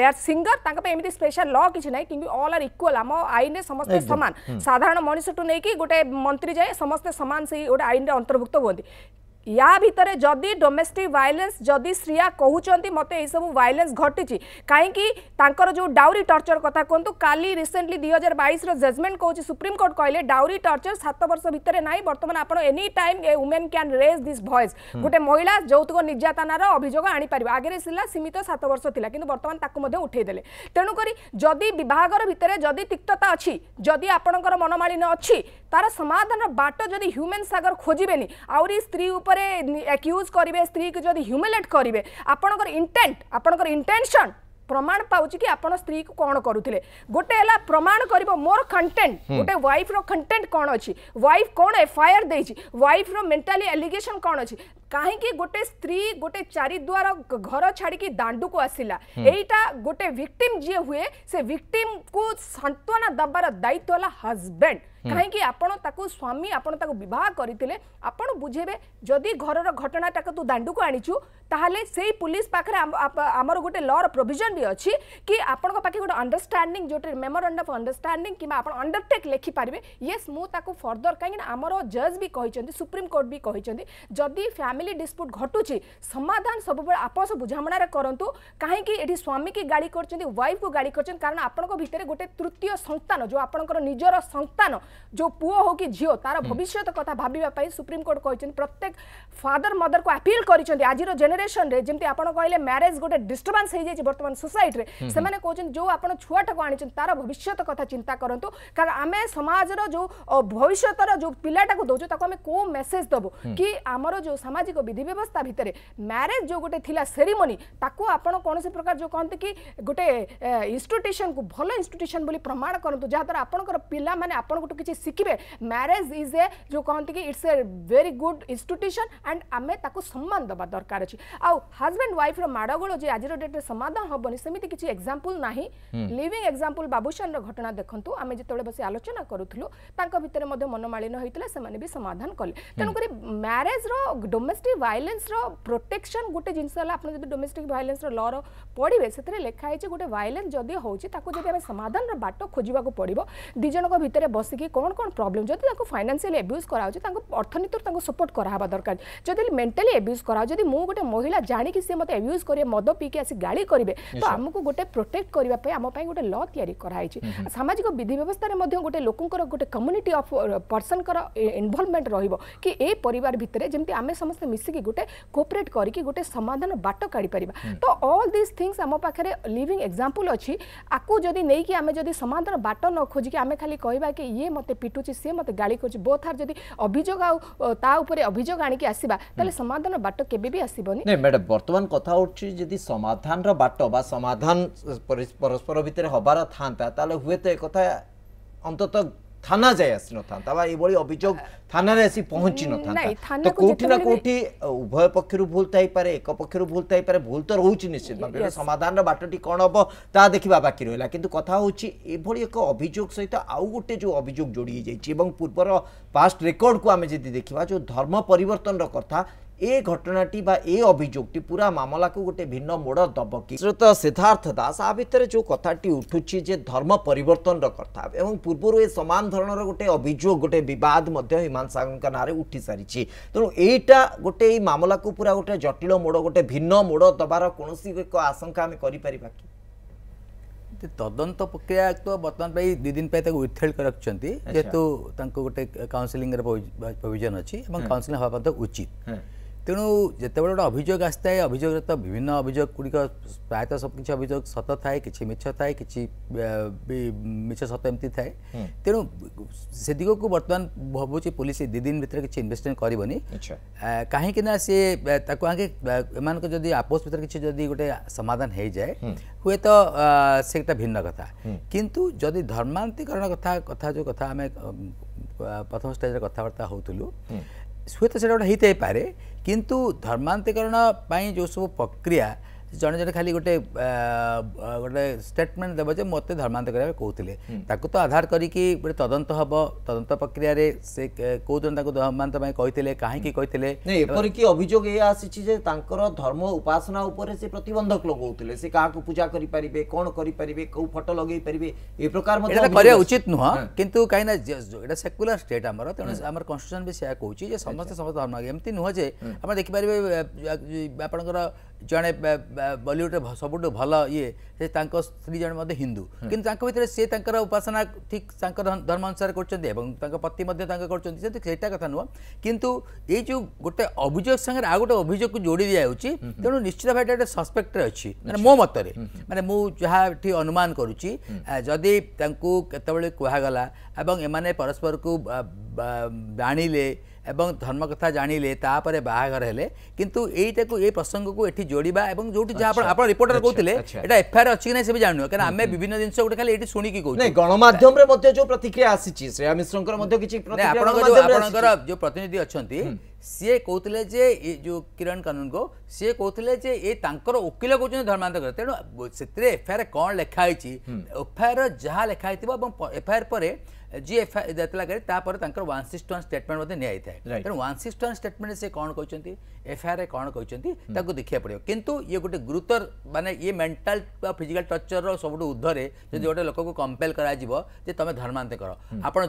ଦେ ଆର୍ ସିଙ୍ଗର ତାଙ୍କ ପାଇଁ ଏମିତି ସ୍ପେଶାଲ ଲ କିଛି ନାହିଁ କିନ୍ତୁ ଅଲ୍ ଆର୍ ଇକ୍ୱାଲ ଆମ ଆଇନରେ ସମସ୍ତେ ସମାନ ସାଧାରଣ ମଣିଷଠୁ ନେଇକି ଗୋଟେ ମନ୍ତ୍ରୀ ଯାଏ ସମସ୍ତେ ସମାନ ସେଇ ଗୋଟେ ଆଇନରେ ଅନ୍ତର୍ଭୁକ୍ତ ହୁଅନ୍ତି ୟା ଭିତରେ ଯଦି ଡୋମେଷ୍ଟିକ୍ ଭାଇଲେନ୍ସ ଯଦି ଶ୍ରୀୟା କହୁଛନ୍ତି ମୋତେ ଏଇସବୁ ଭାଇଲେନ୍ସ ଘଟିଛି କାହିଁକି ତାଙ୍କର ଯେଉଁ ଡାଉରି ଟର୍ଚର କଥା କୁହନ୍ତୁ କାଲି ରିସେଣ୍ଟଲି ଦୁଇ ହଜାର ବାଇଶର ଜଜମେଣ୍ଟ କହୁଛି ସୁପ୍ରିମକୋର୍ଟ କହିଲେ ଡାଉରି ଟର୍ଚର ସାତ ବର୍ଷ ଭିତରେ ନାହିଁ ବର୍ତ୍ତମାନ ଆପଣ any time a women can raise this voice ଗୋଟେ ମହିଳା ଯୌତୁକ ନିର୍ଯାତନାର ଅଭିଯୋଗ ଆଣିପାରିବ ଆଗରେ ଥିଲା ସୀମିତ ସାତ ବର୍ଷ ଥିଲା କିନ୍ତୁ ବର୍ତ୍ତମାନ ତାକୁ ମଧ୍ୟ ଉଠାଇଦେଲେ ତେଣୁକରି ଯଦି ବିଭାଘର ଭିତରେ ଯଦି ତିକ୍ତତା ଅଛି ଯଦି ଆପଣଙ୍କର ମନମାଳିନ ଅଛି তার সমাধান বাট যদি হ্যুমেন্স সাগর খোঁজবে আউরি স্ত্রী উপরে আক্ୟୁজ করবে স্ত্রীকে যদি হ্যুমিলেট করবে আপনার ইন্টেন্ট আপনার ইন্টেনশন প্রমাণ পাচ্ছি কি আপনার স্ত্রী কোণ করুলে গোটে হল প্রমাণ করব মোর কন্টেন্ট গোটে ওয়াইফর কন্টেন্ট কোণ অছি ওয়াইফ কোণ এফআইআর দেইছি ওয়াইফর মেন্টালি এলিগেশন কোণ অছি কাহিকি গোটে স্ত্রী গোটে চারিদুয়ার ঘর ছাড়িকি দাণ্ডুকু আসিলা এইটা গোটে ভিক্টিম যিয়ে হুয়ে সে ভিক্টিম কু সান্ত্বনা দেবার দায়িত্ব হল হজবেন্ড କାହିଁକି ଆପଣ ତାକୁ ସ୍ୱାମୀ ଆପଣ ତାକୁ ବିବାହ କରିଥିଲେ ଆପଣ ବୁଝେଇବେ ଯଦି ଘରର ଘଟଣାଟାକୁ ତୁ ଦାଣ୍ଡକୁ ଆଣିଛୁ ତାହେଲେ ସେଇ ପୁଲିସ ପାଖରେ ଆମର ଗୋଟେ ଲ'ର ପ୍ରୋଭିଜନ୍ ବି ଅଛି କି ଆପଣଙ୍କ ପାଖେ ଗୋଟେ ଅଣ୍ଡରଷ୍ଟାଣ୍ଡିଂ ଯେଉଁଟା ମେମୋରାଣ୍ଡ ଅଫ୍ ଅଣ୍ଡରଷ୍ଟାଣ୍ଡିଂ କିମ୍ବା ଆପଣ ଅଣ୍ଡରଟେକ୍ ଲେଖିପାରିବେ ୟେସ୍ ମୁଁ ତାକୁ ଫର୍ଦର କାହିଁକିନା ଆମର ଜଜ୍ ବି କହିଛନ୍ତି ସୁପ୍ରିମକୋର୍ଟ ବି କହିଛନ୍ତି ଯଦି ଫ୍ୟାମିଲି फैमिली डिस्प्यूट घटू समाधान सब आप बुझाणा करूँ कहीं स्वामी की गाड़ी कर वाइफ को गाड़ी कर कारण गोटे तृतीय संतान जो आपर निजर संतान जो पु हो कि झील तार भविष्य कथ भाई सुप्रीमकोर्ट कहते प्रत्येक फादर मदर को अपिल कर आज जेनेसन में जमी आप कहे म्यारेज गोटे डिस्टर्बान्स हो जाए बर्तमान सोसाइट में जो आप छुआटा को आनी तार भविष्य कथ चिंता करूँ कार आम समाज जो भविष्य जो पिलाटा को दौर को मेसेज दबू कि आमर जो सामाजिक ସାଂସ୍କୃତିକ ବିଧିବ୍ୟବସ୍ଥା ଭିତରେ ମ୍ୟାରେଜ୍ ଯେଉଁ ଗୋଟେ ଥିଲା ସେରିମୋନି ତାକୁ ଆପଣ କୌଣସି ପ୍ରକାର ଯେଉଁ କହନ୍ତି କି ଗୋଟେ ଇନଷ୍ଟିଟ୍ୟୁସନ୍କୁ ଭଲ ଇନଷ୍ଟିଟ୍ୟୁସନ୍ ବୋଲି ପ୍ରମାଣ କରନ୍ତୁ ଯାହାଦ୍ୱାରା ଆପଣଙ୍କର ପିଲାମାନେ ଆପଣଙ୍କଠୁ କିଛି ଶିଖିବେ ମ୍ୟାରେଜ୍ ଇଜ୍ ଏ ଯେଉଁ କହନ୍ତି କି it's a very good institution and ଆମେ ତାକୁ ସମ୍ମାନ ଦେବା ଦରକାର ଅଛି ଆଉ ହଜବେଣ୍ଡ ୱାଇଫ୍ର ମାଡ଼ଗୋଳ ଯେ ଆଜିର ଡେଟ୍ରେ ସମାଧାନ ହେବନି ସେମିତି କିଛି ଏକ୍ଜାମ୍ପଲ୍ ନାହିଁ ଲିଭିଂ ଏକ୍ଜାମ୍ପଲ୍ ବାବୁଶାନର ଘଟଣା ଦେଖନ୍ତୁ ଆମେ ଯେତେବେଳେ ବସି ଆଲୋଚନା କରୁଥିଲୁ ତାଙ୍କ ଭିତରେ ମଧ୍ୟ ମନମାଳିନ ହୋଇଥିଲା ସେମାନେ ବି ସମାଧାନ କଲେ ତେଣୁକରି ମ୍ୟାରେଜ୍ର ଡୋମେ ডোমেস্টিক ভাইলেন্সর প্রোটেকশন গোটে জিনিস হল আপনার যদি ডোমেস্টিক ভাইলেন্সর লর পড়বে সেতরে লেখা হয়েছে গোটে ভাইলেন্স যদি হচ্ছে তাকে যদি আমি সমাধানর বাট খোঁজা পড়ব দুইজনক ভিতরে বসিকি কোণ কোণ প্রোবলেম যদি তাকে ফাইনান্সিয়ালি এব্যুজ করা হচ্ছে তাকে অর্থনীতির তাকে সপোর্ট করা হওয়া দরকার যদি মেন্টালি এব্যুজ করা যদি মু গোটে মহিলা জাণিকি সি মতো এব্যুজ করে মদ পিকি আসি গাড়ি করবে তো আমি গোটে প্রোটেক্ট করা আম গোটে ল তৈরি করা হয়েছে সামাজিক বিধি ব্যবস্থায় গোটে লোকর গোটে কম্যুনিটি অফ পর্সনকর ইনভলভমেন্ট রহব কি এই পরিবার ভিতরে যেমন আমি সমস্ত ସମସ୍ତେ ମିଶିକି ଗୋଟେ କୋପରେଟ୍ କରିକି ଗୋଟେ ସମାଧାନ ବାଟ କାଢ଼ିପାରିବା ତ ଅଲ୍ ଦିସ୍ ଥିଙ୍ଗସ୍ ଆମ ପାଖରେ ଲିଭିଂ ଏକ୍ଜାମ୍ପଲ୍ ଅଛି ଆକୁ ଯଦି ନେଇକି ଆମେ ଯଦି ସମାଧାନ ବାଟ ନ ଖୋଜିକି ଆମେ ଖାଲି କହିବା କି ଇଏ ମୋତେ ପିଟୁଛି ସିଏ ମୋତେ ଗାଳି କରୁଛି ବୋଥ ଆର୍ ଯଦି ଅଭିଯୋଗ ଆଉ ତା ଉପରେ ଅଭିଯୋଗ ଆଣିକି ଆସିବା ତାହେଲେ ସମାଧାନ ବାଟ କେବେ ବି ଆସିବନି ନାଇଁ ମ୍ୟାଡ଼ାମ୍ ବର୍ତ୍ତମାନ କଥା ହେଉଛି ଯଦି ସମାଧାନର ବାଟ ବା ସମାଧାନ ପରସ୍ପର ଭିତରେ ହବାର ଥାନ୍ତା ତାହେଲେ ହୁଏତ ଏକଥା ଅନ୍ତତଃ থাନା ଯାଇ ଆସିନଥାନ୍ତା ବା ଏଭଳି ଅଭିଯୋଗ ଥାନାରେ ଆସି ପହଞ୍ଚି ନଥାନ୍ତା ତ କୋଉଠି ନା କୋଉଠି ଉଭୟ ପକ୍ଷରୁ ଭୁଲ ଥାଇପାରେ ଏକ ପକ୍ଷରୁ ଭୁଲ ଥାଇପାରେ ଭୁଲ ତ ରହୁଛି ନିଶ୍ଚିତ ଭାବେ ସମାଧାନର ବାଟଟି କ'ଣ ହେବ ତାହା ଦେଖିବା ବାକି ରହିଲା କିନ୍ତୁ କଥା ହେଉଛି ଏଭଳି ଏକ ଅଭିଯୋଗ ସହିତ ଆଉ ଗୋଟେ ଯେଉଁ ଅଭିଯୋଗ ଯୋଡ଼ି ହେଇଯାଇଛି ଏବଂ ପୂର୍ବର ପାଷ୍ଟ ରେକର୍ଡ଼କୁ ଆମେ ଯଦି ଦେଖିବା ଯେଉଁ ଧର୍ମ ପରିବର୍ତ୍ତନର କଥା ଏ ଘଟଣାଟି ବା ଏ ଅଭିଯୋଗଟି ପୁରା ମାମଲାକୁ ଗୋଟେ ଭିନ୍ନ ମୋଡ଼ ଦେବ କି ଶ୍ରୀତ ସିଦ୍ଧାର୍ଥ ଦାସ ଆ ଭିତରେ ଯେଉଁ କଥାଟି ଉଠୁଛି ଯେ ଧର୍ମ ପରିବର୍ତ୍ତନର କଥା ଏବଂ ପୂର୍ବରୁ ଏ ସମାନ ଧରଣର ଗୋଟେ ଅଭିଯୋଗ ଗୋଟେ ବିବାଦ ମଧ୍ୟ ହିମାନ ସାଗରଙ୍କ ନାଁରେ ଉଠିସାରିଛି ତେଣୁ ଏଇଟା ଗୋଟେ ଏଇ ମାମଲାକୁ ପୁରା ଗୋଟେ ଜଟିଳ ମୋଡ଼ ଗୋଟେ ଭିନ୍ନ ମୋଡ଼ ଦେବାର କୌଣସି ଏକ ଆଶଙ୍କା ଆମେ କରିପାରିବା କି ତଦନ୍ତ ପ୍ରକ୍ରିୟା ତ ବର୍ତ୍ତମାନ ପାଇଁ ଦୁଇ ଦିନ ପାଇଁ ତାକୁ ୱିଥେଲ୍ କରି ରଖିଛନ୍ତି ଯେହେତୁ ତାଙ୍କୁ ଗୋଟେ କାଉନ୍ସିଲିଂର ପ୍ରୋଭିଜନ୍ ଅଛି ଏବଂ କାଉନ୍ସିଲିଂ ହେବା ମଧ୍ୟ ଉଚିତ ᱛᱮᱱᱩ জেᱛᱮ বেળો ᱚᱵᱷᱤᱡᱚᱜ ᱟᱥᱛᱟᱭ ᱚᱵᱷᱤᱡᱚᱜ ᱨᱮᱛᱟ ᱵᱤᱵᱤᱱᱱᱟ ᱚᱵᱷᱤᱡᱚᱜ ᱠᱩᱲᱤ ᱠᱟ ᱯᱨᱟᱭᱛᱟ ᱥᱚᱵᱠᱤᱪᱷᱟ ᱚᱵᱷᱤᱡᱚᱜ ᱥᱚᱛᱚ ᱛᱟᱭ ᱠᱤᱪᱷᱤ ᱢᱤᱪᱷᱛᱟᱭ ᱠᱤᱪᱷᱤ ᱵᱤ ᱢᱤᱪᱷᱟ ᱥᱚᱛᱚ ᱮᱢᱛᱤ ᱛᱟᱭ ᱛᱮᱱᱩ ᱥᱮᱫᱤᱠᱚ ᱠᱚ ᱵᱟᱨᱛᱟᱱ ᱵᱷᱚᱵᱚᱪᱤ ᱯᱚᱞᱤᱥᱤ ᱫᱤ ᱫᱤᱱ ᱵᱤᱛᱨᱮ ᱠᱤᱪᱷᱤ ᱤᱱᱵᱮᱥᱴᱤᱜᱮᱴᱤᱱᱜ ᱠᱟᱨᱤᱵᱚᱱᱤ ᱟᱪᱷᱟ ᱠᱟᱦᱤ ᱠᱤᱱᱟ ᱥᱮ ᱛᱟᱠᱚ ᱟᱸᱜᱮ ᱤᱢᱟᱱ ᱠᱚ ᱡᱚᱫᱤ हेतो सोच हैथे कि धर्माकरण जो सबै प्रक्रिया जड़े जन खाली गोटे गोटे स्टेटमेंट देव जो मत धर्मांतर करेंगे कहते तो आधार करके गोटे तदंत हम तदंत प्रक्रिय से कौन तक धर्मांतर कही कहीं अभोग धर्म उपासना से प्रतबंधक लगे से क्या पूजा करेंगे कौन करेंगे कौ फटो लगे पारे ये प्रकार उचित नुह कि कहीं सेकुलर स्टेट आम तेनालीर कन्स्टिट्यूशन भी सैया कौन समस्त समस्त धर्म एमती नुहजे आप देखिपर आप जड़े ବଲିଉଡ଼ର ସବୁଠୁ ଭଲ ଇଏ ସେ ତାଙ୍କ ସ୍ତ୍ରୀ ଜଣେ ମଧ୍ୟ ହିନ୍ଦୁ କିନ୍ତୁ ତାଙ୍କ ଭିତରେ ସେ ତାଙ୍କର ଉପାସନା ଠିକ୍ ତାଙ୍କ ଧର୍ମ ଅନୁସାରେ କରୁଛନ୍ତି ଏବଂ ତାଙ୍କ ପତି ମଧ୍ୟ ତାଙ୍କ କରୁଛନ୍ତି ସେ ସେଇଟା କଥା ନୁହଁ କିନ୍ତୁ ଏଇ ଯେଉଁ ଗୋଟେ ଅଭିଯୋଗ ସାଙ୍ଗରେ ଆଉ ଗୋଟେ ଅଭିଯୋଗକୁ ଯୋଡ଼ି ଦିଆଯାଉଛି ତେଣୁ ନିଶ୍ଚିତ ଭାବେ ଗୋଟେ ସସ୍ପେକ୍ଟରେ ଅଛି ମାନେ ମୋ ମତରେ ମାନେ ମୁଁ ଯାହା ଏଠି ଅନୁମାନ କରୁଛି ଯଦି ତାଙ୍କୁ କେତେବେଳେ କୁହାଗଲା ଏବଂ ଏମାନେ ପରସ୍ପରକୁ ଜାଣିଲେ এবং ধর্ম কথা জাঁলে তাপরে বাহাঘর হলে কিন্তু এইটাকে এই প্রসঙ্গকে এটি যোড়া এবং যেটি যা আপনার রিপোর্টার কৌলে এটা এফআইআর অছি না সে জাণু কারণ আমি বিভিন্ন জিনিস গোটে খালি এটি শুনিকি কৌ গণমাধ্যমে মধ্যে যে প্রতিক্রিয়া আসিছি শ্রেয়া মিশ্রঙ্কর মধ্যে কিছু আপনার যে প্রতিনিধি অনেক सी कहते जो किरण कानून को सी कहते ये वकिल कहते धर्मांतर तेणु से एफआईआर कौन लिखाई हम्म। एफआईआर जहाँ थी एफआईआर पर जी एफ आई तापर करे वन सिक्स वन स्टेटमेंट है तेनाली वन सिक्स 161 स्टेटमेंट से कौन कहते एफआईआर कौन कहते देखा पड़ो देखिया किंतु ये गोटे गुरुतर मानने ये मेन्टाल फिजिकाल टर्चर टॉर्चर ऊर्धे जो गोटे लोक को कंपेल कर तुम धर्मांत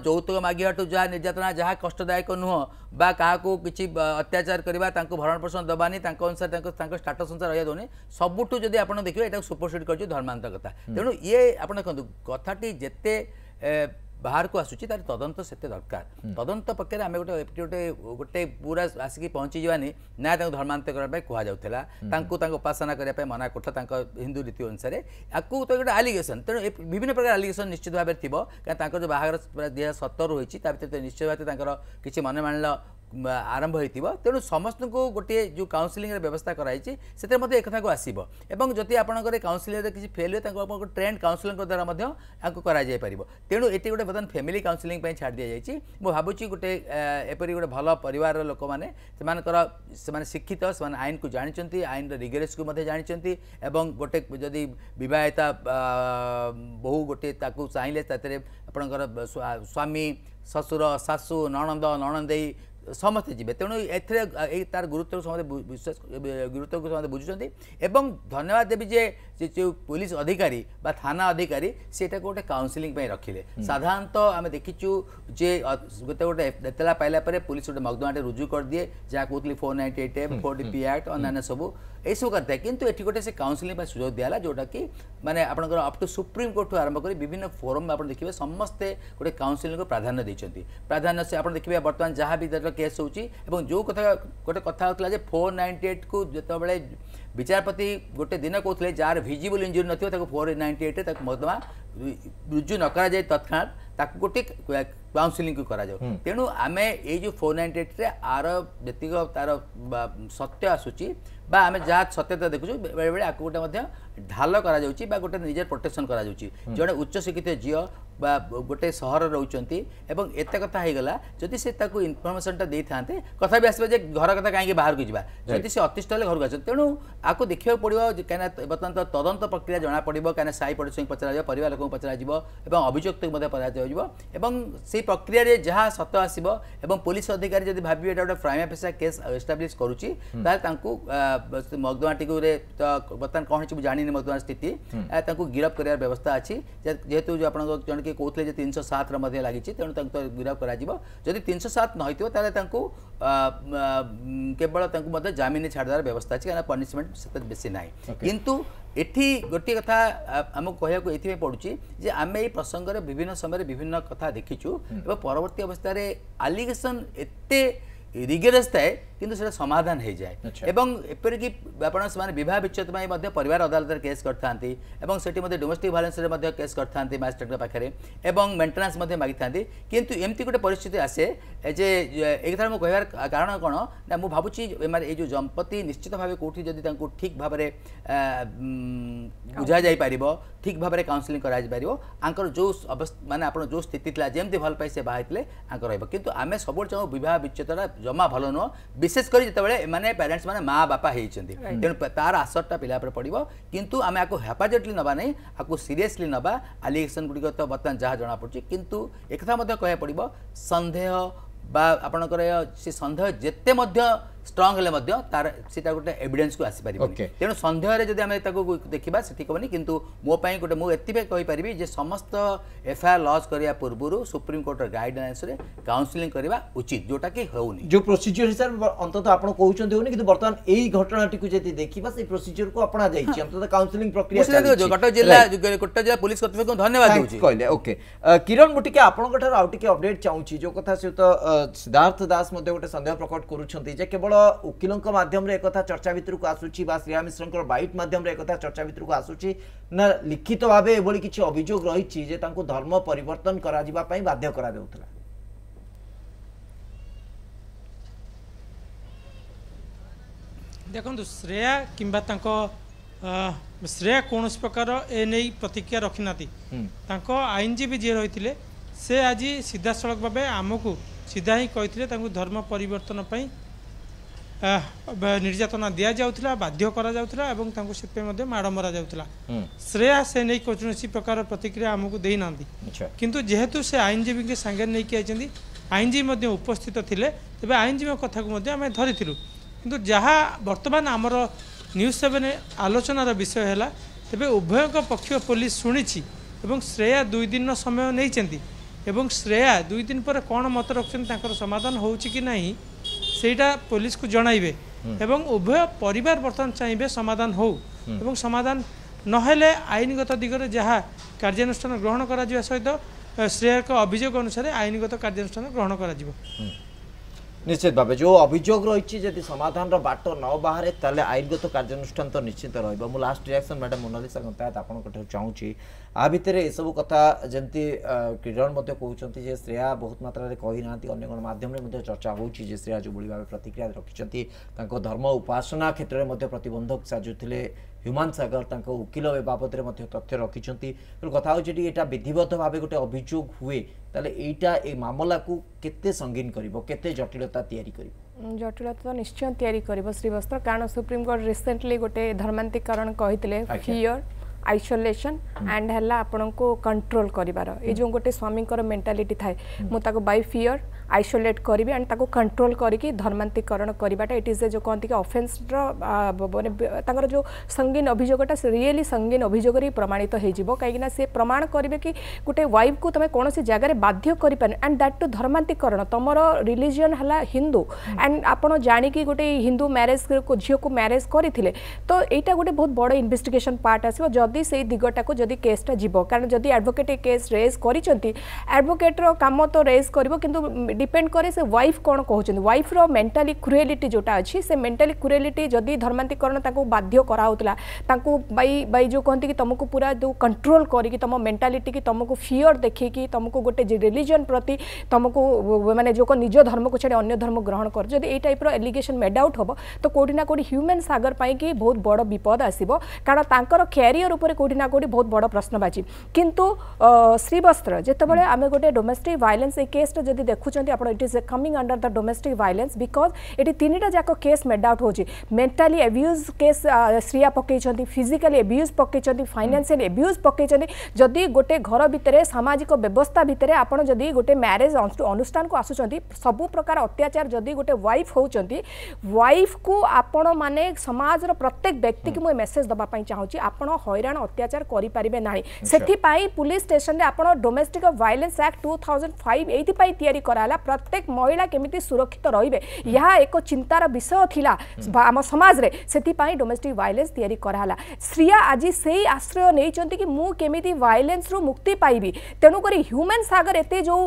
जौतुक मागियाटु जहाँ निर्यातना जहाँ कष्टदायक नुह बा काहाको अत्याचार करवा भरण पोषण दबानी अनुसार स्टाटस अनुसार रही दौनि सबुठ जब आप देखिए यहाँ सुपरसिड कर धर्मांतकता तेणु ये आप देखते कथी जिते बाहर को आसूरी तार तदंत से दरकार तदंत पक्ष आम गोटे गोटे गोटे पूरा आसिकी पहुँची जानी ना धर्मांतर करने कहुला उपासना करने मना कर हिंदू रीति अनुसार आपको तो गोटे आलिगेसन तेणु विभिन्न प्रकार आलिगेसन निश्चित भाव थी कहीं जो बाहर दुई हजार सतर होती निश्चित भाव किसी मन माणल ଆରମ୍ଭ ହୋଇଥିବ ତେଣୁ ସମସ୍ତଙ୍କୁ ଗୋଟିଏ ଯେଉଁ କାଉନ୍ସିଲିଂର ବ୍ୟବସ୍ଥା କରାଯାଇଛି ସେଥିରେ ମଧ୍ୟ ଏକଥାକୁ ଆସିବ ଏବଂ ଯଦି ଆପଣଙ୍କର କାଉନ୍ସିଲିଂରେ କିଛି ଫେଲ୍ ହୁଏ ତାଙ୍କୁ ଆପଣଙ୍କ ଟ୍ରେଣ୍ଡ କାଉନ୍ସିଲରଙ୍କ ଦ୍ୱାରା ମଧ୍ୟ ତାଙ୍କୁ କରାଯାଇପାରିବ ତେଣୁ ଏଠି ଗୋଟେ ବର୍ତ୍ତମାନ ଫ୍ୟାମିଲି କାଉନ୍ସିଲିଂ ପାଇଁ ଛାଡ଼ି ଦିଆଯାଇଛି ମୁଁ ଭାବୁଛି ଗୋଟେ ଏପରି ଗୋଟେ ଭଲ ପରିବାରର ଲୋକମାନେ ସେମାନଙ୍କର ସେମାନେ ଶିକ୍ଷିତ ସେମାନେ ଆଇନକୁ ଜାଣିଛନ୍ତି ଆଇନର ରିଗରେସ୍କୁ ମଧ୍ୟ ଜାଣିଛନ୍ତି ଏବଂ ଗୋଟେ ଯଦି ବିବାହିତା ବହୁ ଗୋଟେ ତାକୁ ଚାହିଁଲେ ତା ଦେହରେ ଆପଣଙ୍କର ସ୍ୱାମୀ ଶ୍ୱଶୁର ଶାଶୁ ନଣନ୍ଦ ନଣନ୍ଦେଇ ସମସ୍ତେ ଯିବେ ତେଣୁ ଏଥିରେ ଏଇ ତାର ଗୁରୁତ୍ୱକୁ ସମସ୍ତେ ବିଶ୍ୱାସ ଗୁରୁତ୍ୱକୁ ସମସ୍ତେ ବୁଝୁଛନ୍ତି ଏବଂ ଧନ୍ୟବାଦ ଦେବି ଯେ जो जो पुलिस अधिकारी बा थाना अधिकारी से गोटे काउनसिलिंग रखिले हम्म। साधारण तो आम देखी जे गोटे गोटे एतला पाइला पुलिस गोटे मगदमाटे रुजू कर दिए जहाँ कहते four ninety eight M four D P act अन्न्य सब यही सब करता है कितना ये गोटे से काउनसिलिंग सुजोग दिगला जोटा कि मैंने आप अप टू सुप्रीम कोर्ट ठू आरंभ कर विभिन्न फोरम आप देखिए समस्ते गोटे काउनसिलिंग को प्राधान्य देते प्राधान्य से आप देखिए बर्तमान जहाँ भी केस हो जो कथ गोटे कथा फोर नाइंटी एट को जो বিচারপতি ଗୋଟେ ଦିନ କହୁଥିଲେ ଯାହାର ଭିଜିବୁଲ୍ ଇଞ୍ଜୁରି ନଥିବ ତାକୁ ଫୋର୍ ନାଇଣ୍ଟି ଏଇଟ୍ରେ ତାକୁ ମକଦ୍ଦମା ରୁଜୁ ନ କରାଯାଏ ତତ୍କ୍ଷଣାତ୍ ତାକୁ ଗୋଟେ କାଉନସିଲିଂକୁ କରାଯାଉ ତେଣୁ ଆମେ ଏଇ ଯେଉଁ ଫୋର୍ ନାଇଣ୍ଟି ଏଇଟ୍ରେ ଆର ଯେତିକ ତାର ସତ୍ୟ ଆସୁଛି বা আমি যা সত্যতা দেখুছু বেড়ে বেড়ে আকু গোটে ঢাল করা যাচ্ছে বা গোটে নিজের প্রোটেকশন করা যাচ্ছে জন উচ্চশিক্ষিত ঝিও বা ଗୋଟେ ସହରରେ ରହୁଛନ୍ତି ଏବଂ ଏତେ କଥା ହେଇଗଲା ଯଦି ସେ ତାକୁ ଇନଫର୍ମେସନଟା ଦେଇଥାନ୍ତେ କଥା ବି ଆସିବା ଯେ ଘର କଥା କାହିଁକି ବାହାରକୁ ଯିବା ଯଦି ସେ ଅତିଷ୍ଠ ହେଲେ ଘରକୁ ଆସନ୍ତି ତେଣୁ ଆକୁ ଦେଖିବାକୁ ପଡ଼ିବ କାହିଁକିନା ବର୍ତ୍ତମାନ ତଦନ୍ତ ପ୍ରକ୍ରିୟା ଜଣାପଡ଼ିବ କାହିଁକିନା ସାହି ପଡ଼ୋଶୀଙ୍କୁ ପଚରାଯିବ ପରିବାର ଲୋକଙ୍କୁ ପଚରାଯିବ ଏବଂ ଅଭିଯୁକ୍ତକୁ ମଧ୍ୟ ପଚରାଯିବ ଏବଂ ସେଇ ପ୍ରକ୍ରିୟାରେ ଯାହା ସତ ଆସିବ ଏବଂ ପୁଲିସ ଅଧିକାରୀ ଯଦି ଭାବିବେ ଏଇଟା ଗୋଟେ କ୍ରାଇମ୍ ଅଫିସର କେସ୍ ଏଷ୍ଟାବ୍ଲିଶ୍ କରୁଛି ତାହେଲେ ତାଙ୍କୁ ମଗଦମାଟିକୁରେ ତ ବର୍ତ୍ତମାନ କ'ଣ ହେଇଛି ମୁଁ ଜାଣିନି ମଗଦମା ସ୍ଥିତି ତାଙ୍କୁ ଗିରଫ କରିବାର ବ୍ୟବସ୍ଥା ଅଛି ଯେହେତୁ ଆପଣଙ୍କ ଜଣେ କି କହୁଥିଲେ ଯେ ତିନିଶହ ସାତର ମଧ୍ୟ ଲାଗିଛି ତେଣୁ ତାଙ୍କୁ ଗିରଫ କରାଯିବ ଯଦି ତିନିଶହ ସାତ ନ ହୋଇଥିବ ତାହେଲେ ତାଙ୍କୁ କେବଳ ତାଙ୍କୁ ମଧ୍ୟ ଜାମିନ ଛାଡ଼ିଦେବାର ବ୍ୟବସ୍ଥା ଅଛି କାରଣ ପନିସମେଣ୍ଟ ସେତେ ବେଶୀ ନାହିଁ କିନ୍ତୁ ଏଠି ଗୋଟିଏ କଥା ଆମକୁ କହିବାକୁ ଏଥିପାଇଁ ପଡ଼ୁଛି ଯେ ଆମେ ଏଇ ପ୍ରସଙ୍ଗରେ ବିଭିନ୍ନ ସମୟରେ ବିଭିନ୍ନ କଥା ଦେଖିଛୁ ଏବଂ ପରବର୍ତ୍ତୀ ଅବସ୍ଥାରେ ଆଲିଗେସନ୍ ଏତେ ରିଗେରସ୍ ଥାଏ কিন্তু সেটা সমাধান হয়ে যায় এবং এপরিকি আপনার সে বিবাহ বিচ্ছেদ পাই পরিবার আদালতের কেস করে এবং সেটি ডোমেস্টিক ভায়োলেন্সের কেস করে ম্যাজিস্ট্রেট পাখে এবং মেটেনান্স মাগি থাকে কিন্তু এমতি গোটে পরিস্থিতি আসে যে ଏକଥାରେ ମୁଁ କହିବାର କାରଣ କ'ଣ ନା ମୁଁ ଭାବୁଛି ଏମାନେ ଏଇ ଯେଉଁ ଦମ୍ପତି ନିଶ୍ଚିତ ଭାବେ କେଉଁଠି ଯଦି ତାଙ୍କୁ ଠିକ୍ ଭାବରେ ବୁଝାଯାଇପାରିବ ଠିକ୍ ଭାବରେ କାଉନ୍ସିଲିଂ କରାଯାଇପାରିବ ଆଙ୍କର ଯେଉଁ ମାନେ ଆପଣ ଯେଉଁ ସ୍ଥିତି ଥିଲା ଯେମିତି ଭଲ ପାଇ ସେ ବାହା ହେଇଥିଲେ ଆଙ୍କର ରହିବ କିନ୍ତୁ ଆମେ ସବୁବେଳେ ଚାହୁଁ ବିବାହ ବିଚ୍ଛେଦଟା ଜମା ଭଲ ନୁହଁ বিশেষ করে যেতবে এমানে প্যারেন্টস মানে মা বাপা হয়েছেন তেমন তার আসরটা পিলা উপরে পড়ব কিন্তু আমি আকু হেফাজটলি নবা নাই আকু সিরিয়াসলি নবা আলিগেসন গুড়িক তো বর্তমান যা জনাপড়ছে কিন্তু একথা মধ্যে কয়া পড়ব সন্দেহ বা আপনার সে সন্দেহ যেতে মধ্যে ଷ୍ଟ୍ରଙ୍ଗ ହେଲେ ମଧ୍ୟ ତାର ସେଟା ଗୋଟେ ଏଭିଡେନ୍ସକୁ ଆସିପାରିବନି ତେଣୁ ସନ୍ଦେହରେ ଯଦି ଆମେ ତାକୁ ଦେଖିବା ସେଠି ହେବନି କିନ୍ତୁ ମୋ ପାଇଁ ଗୋଟେ ମୁଁ ଏଥିପାଇଁ କହିପାରିବି ଯେ ସମସ୍ତ ଏଫଆଇଆର୍ ଲଜ୍ କରିବା ପୂର୍ବରୁ ସୁପ୍ରିମକୋର୍ଟର ଗାଇଡଲାଇନ୍ସରେ କାଉନସିଲିଂ କରିବା ଉଚିତ ଯୋଉଟାକି ହେଉନି ଯେଉଁ ପ୍ରୋସିଜିଓର ହିସାବରେ ଅନ୍ତତଃ ଆପଣ କହୁଛନ୍ତି ହେଉନି କିନ୍ତୁ ବର୍ତ୍ତମାନ ଏଇ ଘଟଣାଟିକୁ ଯଦି ଦେଖିବା ସେଇ ପ୍ରୋସିଜିଓରକୁ ଆପଣା ଯାଇଛି ଅନ୍ତତଃ କାଉନସିଲିଂ ପ୍ରକ୍ରିୟା କଟକ ଜିଲ୍ଲା କଟକ ଜିଲ୍ଲା ପୋଲିସ କର୍ତ୍ତୃପକ୍ଷଙ୍କୁ ଧନ୍ୟବାଦ ଦେଉଛି କହିଲେ ଓକେ କିରଣ ମୁଁ ଟିକେ ଆପଣଙ୍କ ଠାରୁ ଆଉ ଟିକେ ଅପଡେଟ୍ ଚାହୁଁଛି ଯେଉଁ କଥା ସହିତ ସିଦ୍ଧାର୍ଥ ଦାସ ମଧ୍ୟ ଗୋଟେ ସନ୍ଦେହ ପ୍ରକଟ କରୁଛନ୍ତି ଯେ କେବଳ ଓକିଲଙ୍କ ମାଧ୍ୟମରେ ଏକଥା ଚର୍ଚ୍ଚା ଭିତରକୁ ଆସୁଛି ବା ଶ୍ରେୟା ମିଶ୍ରଙ୍କର ବାଇଟ୍ ମାଧ୍ୟମରେ ଏକଥା ଚର୍ଚ୍ଚା ଭିତରକୁ ଆସୁଛି ନା ଲିଖିତ ଭାବେ ଏଭଳି କିଛି ଅଭିଯୋଗ ରହିଛି ଯେ ତାଙ୍କୁ ଧର୍ମ ପରିବର୍ତ୍ତନ କରାଯିବା ପାଇଁ ବାଧ୍ୟ କରାଯାଉଥିଲା ଦେଖନ୍ତୁ ଶ୍ରେୟା କିମ୍ବା ତାଙ୍କ ଶ୍ରେୟା କୌଣସି ପ୍ରକାର ଏ ନେଇ ପ୍ରତିକ୍ରିୟା ରଖିନାହାନ୍ତି ତାଙ୍କ ଆଇନଜୀବୀ ଯିଏ ରହିଥିଲେ ସେ ଆଜି ସିଧାସଳଖ ଭାବେ ଆମକୁ ସିଧା ହିଁ କହିଥିଲେ ତାଙ୍କୁ ଧର୍ମ ପରିବର୍ତ୍ତନ ପାଇଁ ନିର୍ଯାତନା ଦିଆଯାଉଥିଲା ବାଧ୍ୟ କରାଯାଉଥିଲା ଏବଂ ତାଙ୍କୁ ସେଥିପାଇଁ ମଧ୍ୟ ମାଡ଼ ମରାଯାଉଥିଲା ଶ୍ରେୟା ସେ ନେଇ କୌଣସି ପ୍ରକାର ପ୍ରତିକ୍ରିୟା ଆମକୁ ଦେଇନାହାନ୍ତି କିନ୍ତୁ ଯେହେତୁ ସେ ଆଇନଜୀବୀଙ୍କୁ ସାଙ୍ଗରେ ନେଇକି ଆଇଛନ୍ତି ଆଇନଜୀବୀ ମଧ୍ୟ ଉପସ୍ଥିତ ଥିଲେ ତେବେ ଆଇନଜୀବୀଙ୍କ କଥାକୁ ମଧ୍ୟ ଆମେ ଧରିଥିଲୁ କିନ୍ତୁ ଯାହା ବର୍ତ୍ତମାନ ଆମର ନ୍ୟୁଜ୍ ସେଭେନ୍ ଆଲୋଚନାର ବିଷୟ ହେଲା ତେବେ ଉଭୟଙ୍କ ପକ୍ଷ ପୋଲିସ ଶୁଣିଛି ଏବଂ ଶ୍ରେୟା ଦୁଇ ଦିନର ସମୟ ନେଇଛନ୍ତି ଏବଂ ଶ୍ରେୟା ଦୁଇ ଦିନ ପରେ କ'ଣ ମତ ରଖୁଛନ୍ତି ତାଙ୍କର ସମାଧାନ ହେଉଛି କି ନାହିଁ ସେଇଟା ପୋଲିସକୁ ଜଣାଇବେ ଏବଂ ଉଭୟ ପରିବାର ବର୍ତ୍ତମାନ ଚାହିଁବେ ସମାଧାନ ହେଉ ଏବଂ ସମାଧାନ ନହେଲେ ଆଇନଗତ ଦିଗରେ ଯାହା କାର୍ଯ୍ୟାନୁଷ୍ଠାନ ଗ୍ରହଣ କରାଯିବା ସହିତ ଶ୍ରେୟଙ୍କ ଅଭିଯୋଗ ଅନୁସାରେ ଆଇନଗତ କାର୍ଯ୍ୟାନୁଷ୍ଠାନ ଗ୍ରହଣ କରାଯିବ নিশ্চিত ভাবে যে অভিযোগ রয়েছে যদি সমাধানর বাট ন বাহারে তাহলে আইনগত কার্যানুষ্ঠান তো নিশ্চিত রহব মু লাস্ট রিয়াকশন ম্যাডাম মোনালিসা গন্তায়ত আপনার চাহুছি আ ভিতরে এসব কথা যেমতি কিরণ মধ্যে যে শ্রেয়া বহুত মাত্রায় কই না অন্য কোণ মাধ্যমে চর্চা হচ্ছে যে শ্রেয়া যেভাবে ভাবে প্রতিক্রিয়া রাখছেন তাঁর ধর্ম উপাসনা ক্ষেত্রে মধ্যে প্রতবন্ধক সাজুলে হ্যুমান সাগর তাঁর উকিল এ বাবদে তথ্য রাখি কথা হচ্ছে এটা বিধিবদ্ধ ভাবে গোটে অভিযোগ হুয়ে তাহলে এইটা এই মামলাকু কেতে সঙ্গীন করিব কেতে জটিলতা তৈরি করিব জটিলতা তো নিশ্চয় তৈরি করিব শ্রীবস্ত্র কারণ সুপ্রিম কোর্ট রিসেন্টলি গোটে ধর্মান্তিকরণ কহিলে ফিয়র আইসোলেসন ଆଣ୍ଡ ହେଲା ଆପଣଙ୍କୁ କଣ୍ଟ୍ରୋଲ କରିବାର ଏ ଯେଉଁ ଗୋଟେ ସ୍ୱାମୀଙ୍କର ମେଣ୍ଟାଲିଟି ଥାଏ ମୁଁ ତାକୁ বাই ফিয়ার ଆଇସୋଲେଟ୍ କରିବେ ଆଣ୍ଡ ତାକୁ କଣ୍ଟ୍ରୋଲ୍ କରିକି ଧର୍ମାନ୍ତିକରଣ କରିବାଟା ଇଟ୍ ଇଜ୍ ଏ ଯେଉଁ କହନ୍ତି କି ଅଫେନ୍ସର ମାନେ ତାଙ୍କର ଯେଉଁ ସଙ୍ଗୀନ ଅଭିଯୋଗଟା ରିଏଲି ସଙ୍ଗୀନ ଅଭିଯୋଗରେ ପ୍ରମାଣିତ ହୋଇଯିବ କାହିଁକିନା ସେ ପ୍ରମାଣ କରିବେ କି ଗୋଟେ ୱାଇଫ୍କୁ ତୁମେ କୌଣସି ଜାଗାରେ ବାଧ୍ୟ କରିପାରିନି ଆଣ୍ଡ ଦ୍ୟାଟ୍ ଟୁ ଧର୍ମାନ୍ତିକରଣ ତୁମର ରିଲିଜିଅନ୍ ହେଲା ହିନ୍ଦୁ ଆଣ୍ଡ ଆପଣ ଜାଣିକି ଗୋଟେ ହିନ୍ଦୁ ମ୍ୟାରେଜକୁ ଝିଅକୁ ମ୍ୟାରେଜ କରିଥିଲେ ତ ଏଇଟା ଗୋଟେ ବହୁତ ବଡ଼ ଇନଭେଷ୍ଟିଗେସନ୍ ପାର୍ଟ ଆସିବ ଯଦି ସେଇ ଦିଗଟାକୁ ଯଦି କେସ୍ଟା ଯିବ କାରଣ ଯଦି ଆଡ଼ଭୋକେଟ୍ ଏ କେସ୍ ରେଜ୍ କରିଛନ୍ତି ଆଡ଼ଭୋକେଟ୍ର କାମ ତ ରେଜ୍ କରିବ କିନ୍ତୁ डिपेंड कै से वाइफ कौन कहते वाइफ्र मेन्टाली क्रुएलीटी जोटा अच्छी से मेन्टाली क्रुएलीटी जदि धर्मांतिकरण बाध्य कराला जो कहते कि तुमको पूरा जो कंट्रोल करके तुम मेन्टालीटी की तुमको फियर देखिकी तुमको गोटे रिलीजन प्रति तुमको मैंने जो निज धर्म को छाड़े अन्य धर्म ग्रहण कर जदि यही टाइप एलिगेसन मेड आउट हम तो कौटिना ना कौटी ह्यूमैन सागर कि बहुत बड़ विपद आसो कारण तर क्यारियर उपर कौटी कौटी बहुत बड़ प्रश्नवाची कितु श्रीवस्त्र जितेबाला आम गोटे डोमेस्टिक भाइलेन्स केस्टा जब देखुं ଆପଣ it is coming under the domestic violence because ଏଠି ତିନିଟା ଯାକ କେସ୍ ମେଡ୍ ଆଉଟ୍ ହେଉଛି ମେଣ୍ଟାଲି ଏବ୍ୟୁଜ୍ କେସ୍ ଶ୍ରୀୟା ପକାଇଛନ୍ତି ଫିଜିକାଲି ଏବ୍ୟୁଜ୍ ପକାଇଛନ୍ତି ଫାଇନାନ୍ସିଆଲି ଏବ୍ୟୁଜ୍ ପକାଇଛନ୍ତି ଯଦି ଗୋଟେ ଘର ଭିତରେ ସାମାଜିକ ବ୍ୟବସ୍ଥା ଭିତରେ ଆପଣ ଯଦି ଗୋଟେ ମ୍ୟାରେଜ୍ ଅନୁଷ୍ଠାନକୁ ଆସୁଛନ୍ତି ସବୁ ପ୍ରକାର ଅତ୍ୟାଚାର ଯଦି ଗୋଟେ ୱାଇଫ୍ ହେଉଛନ୍ତି ୱାଇଫ୍କୁ ଆପଣମାନେ ସମାଜର ପ୍ରତ୍ୟେକ ବ୍ୟକ୍ତିକୁ ମୁଁ ଏ ମେସେଜ୍ ଦେବା ପାଇଁ ଚାହୁଁଛି ଆପଣ ହଇରାଣ ଅତ୍ୟାଚାର କରିପାରିବେ ନାହିଁ ସେଥିପାଇଁ ପୁଲିସ୍ ଷ୍ଟେସନରେ ଆପଣ domestic violence act two thousand five ଏଇଥିପାଇଁ ତିଆରି କରାହେଲା ହେଲା ପ୍ରତ୍ୟେକ ମହିଳା କେମିତି ସୁରକ୍ଷିତ ରହିବେ ଏହା ଏକ ଚିନ୍ତାର ବିଷୟ ଥିଲା ଆମ ସମାଜରେ ସେଥିପାଇଁ ଡୋମେଷ୍ଟିକ୍ ଭାଇଲେନ୍ସ ତିଆରି କରାହେଲା ଶ୍ରୀୟା ଆଜି ସେଇ ଆଶ୍ରୟ ନେଇଛନ୍ତି କି ମୁଁ କେମିତି ଭାଇଲେନ୍ସରୁ ମୁକ୍ତି ପାଇବି ତେଣୁକରି ହ୍ୟୁମାନ ସାଗର ଏତେ ଯେଉଁ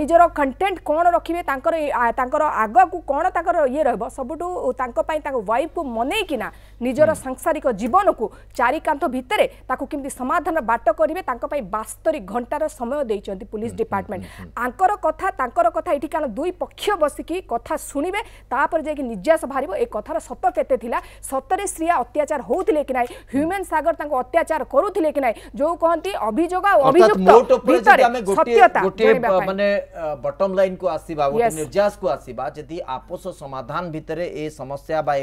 ନିଜର କଣ୍ଟେଣ୍ଟ କ'ଣ ରଖିବେ ତାଙ୍କର ତାଙ୍କର ଆଗକୁ କ'ଣ ତାଙ୍କର ଇଏ ରହିବ ସବୁଠୁ ତାଙ୍କ ପାଇଁ ତାଙ୍କ ୱାଇଫ୍କୁ ମନେଇକିନା ନିଜର ସାଂସାରିକ ଜୀବନକୁ ଚାରିକାନ୍ଥ ଭିତରେ ତାକୁ କେମିତି ସମାଧାନର ବାଟ କରିବେ ତାଙ୍କ ପାଇଁ ବାସ୍ତରୀ ଘଣ୍ଟାର ସମୟ ଦେଇଛନ୍ତି ପୁଲିସ୍ ଡିପାର୍ଟମେଣ୍ଟ ଆଙ୍କର କଥା ତାଙ୍କର କଥା କଥା ଏଠି କାରଣ ଦୁଇ ପକ୍ଷ ବସିକି କଥା ଶୁଣିବେ ତାପରେ ଯାଇକି ନିର୍ଯ୍ୟାସ ବାହାରିବ ଏ କଥାର ସତ କେତେ ଥିଲା ସତରେ ଶ୍ରୀୟା ଅତ୍ୟାଚାର ହେଉଥିଲେ କି ନାହିଁ ହ୍ୟୁମେନ୍ ସାଗର ତାଙ୍କୁ ଅତ୍ୟାଚାର କରୁଥିଲେ କି ନାହିଁ ଯୋଉ କହନ୍ତି ଅଭିଯୋଗ ଆଉ ଅଭିଯୁକ୍ତ ଭିତରେ ସତ୍ୟତା ମାନେ ବଟମ ଲାଇନ୍ କୁ ଆସିବା ଗୋଟେ ନିର୍ଯାସ କୁ ଆସିବା ଯଦି আপোଷ ସମାଧାନ ଭିତରେ ଏ ସମସ୍ୟା ବା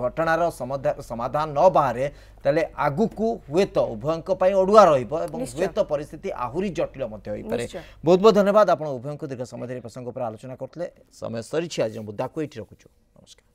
ଘଟଣାର ସମାଧାନ ନ ବାହାରେ ତାହେଲେ ଆଗକୁ ହୁଏତ ଉଭୟଙ୍କ ପାଇଁ ଅଡୁଆ ରହିବ ଏବଂ ହୁଏତ ପରିସ୍ଥିତି ଆହୁରି ଜଟିଳ ମଧ୍ୟ ହୋଇପାରେ ବହୁତ ବହୁତ ଧନ୍ୟବାଦ ଆପଣ ଉଭୟଙ୍କୁ ଦୀର୍ଘ ସମୟ ଧରି ପ୍ରସଙ୍ଗ ଉପରେ ଆଲୋଚନା କରୁଥିଲେ ସମୟ ସରିଛି ଆଜି ମୁଦ୍ଦାକୁ ଏଇଠି ରଖୁଛୁ ନମସ୍କାର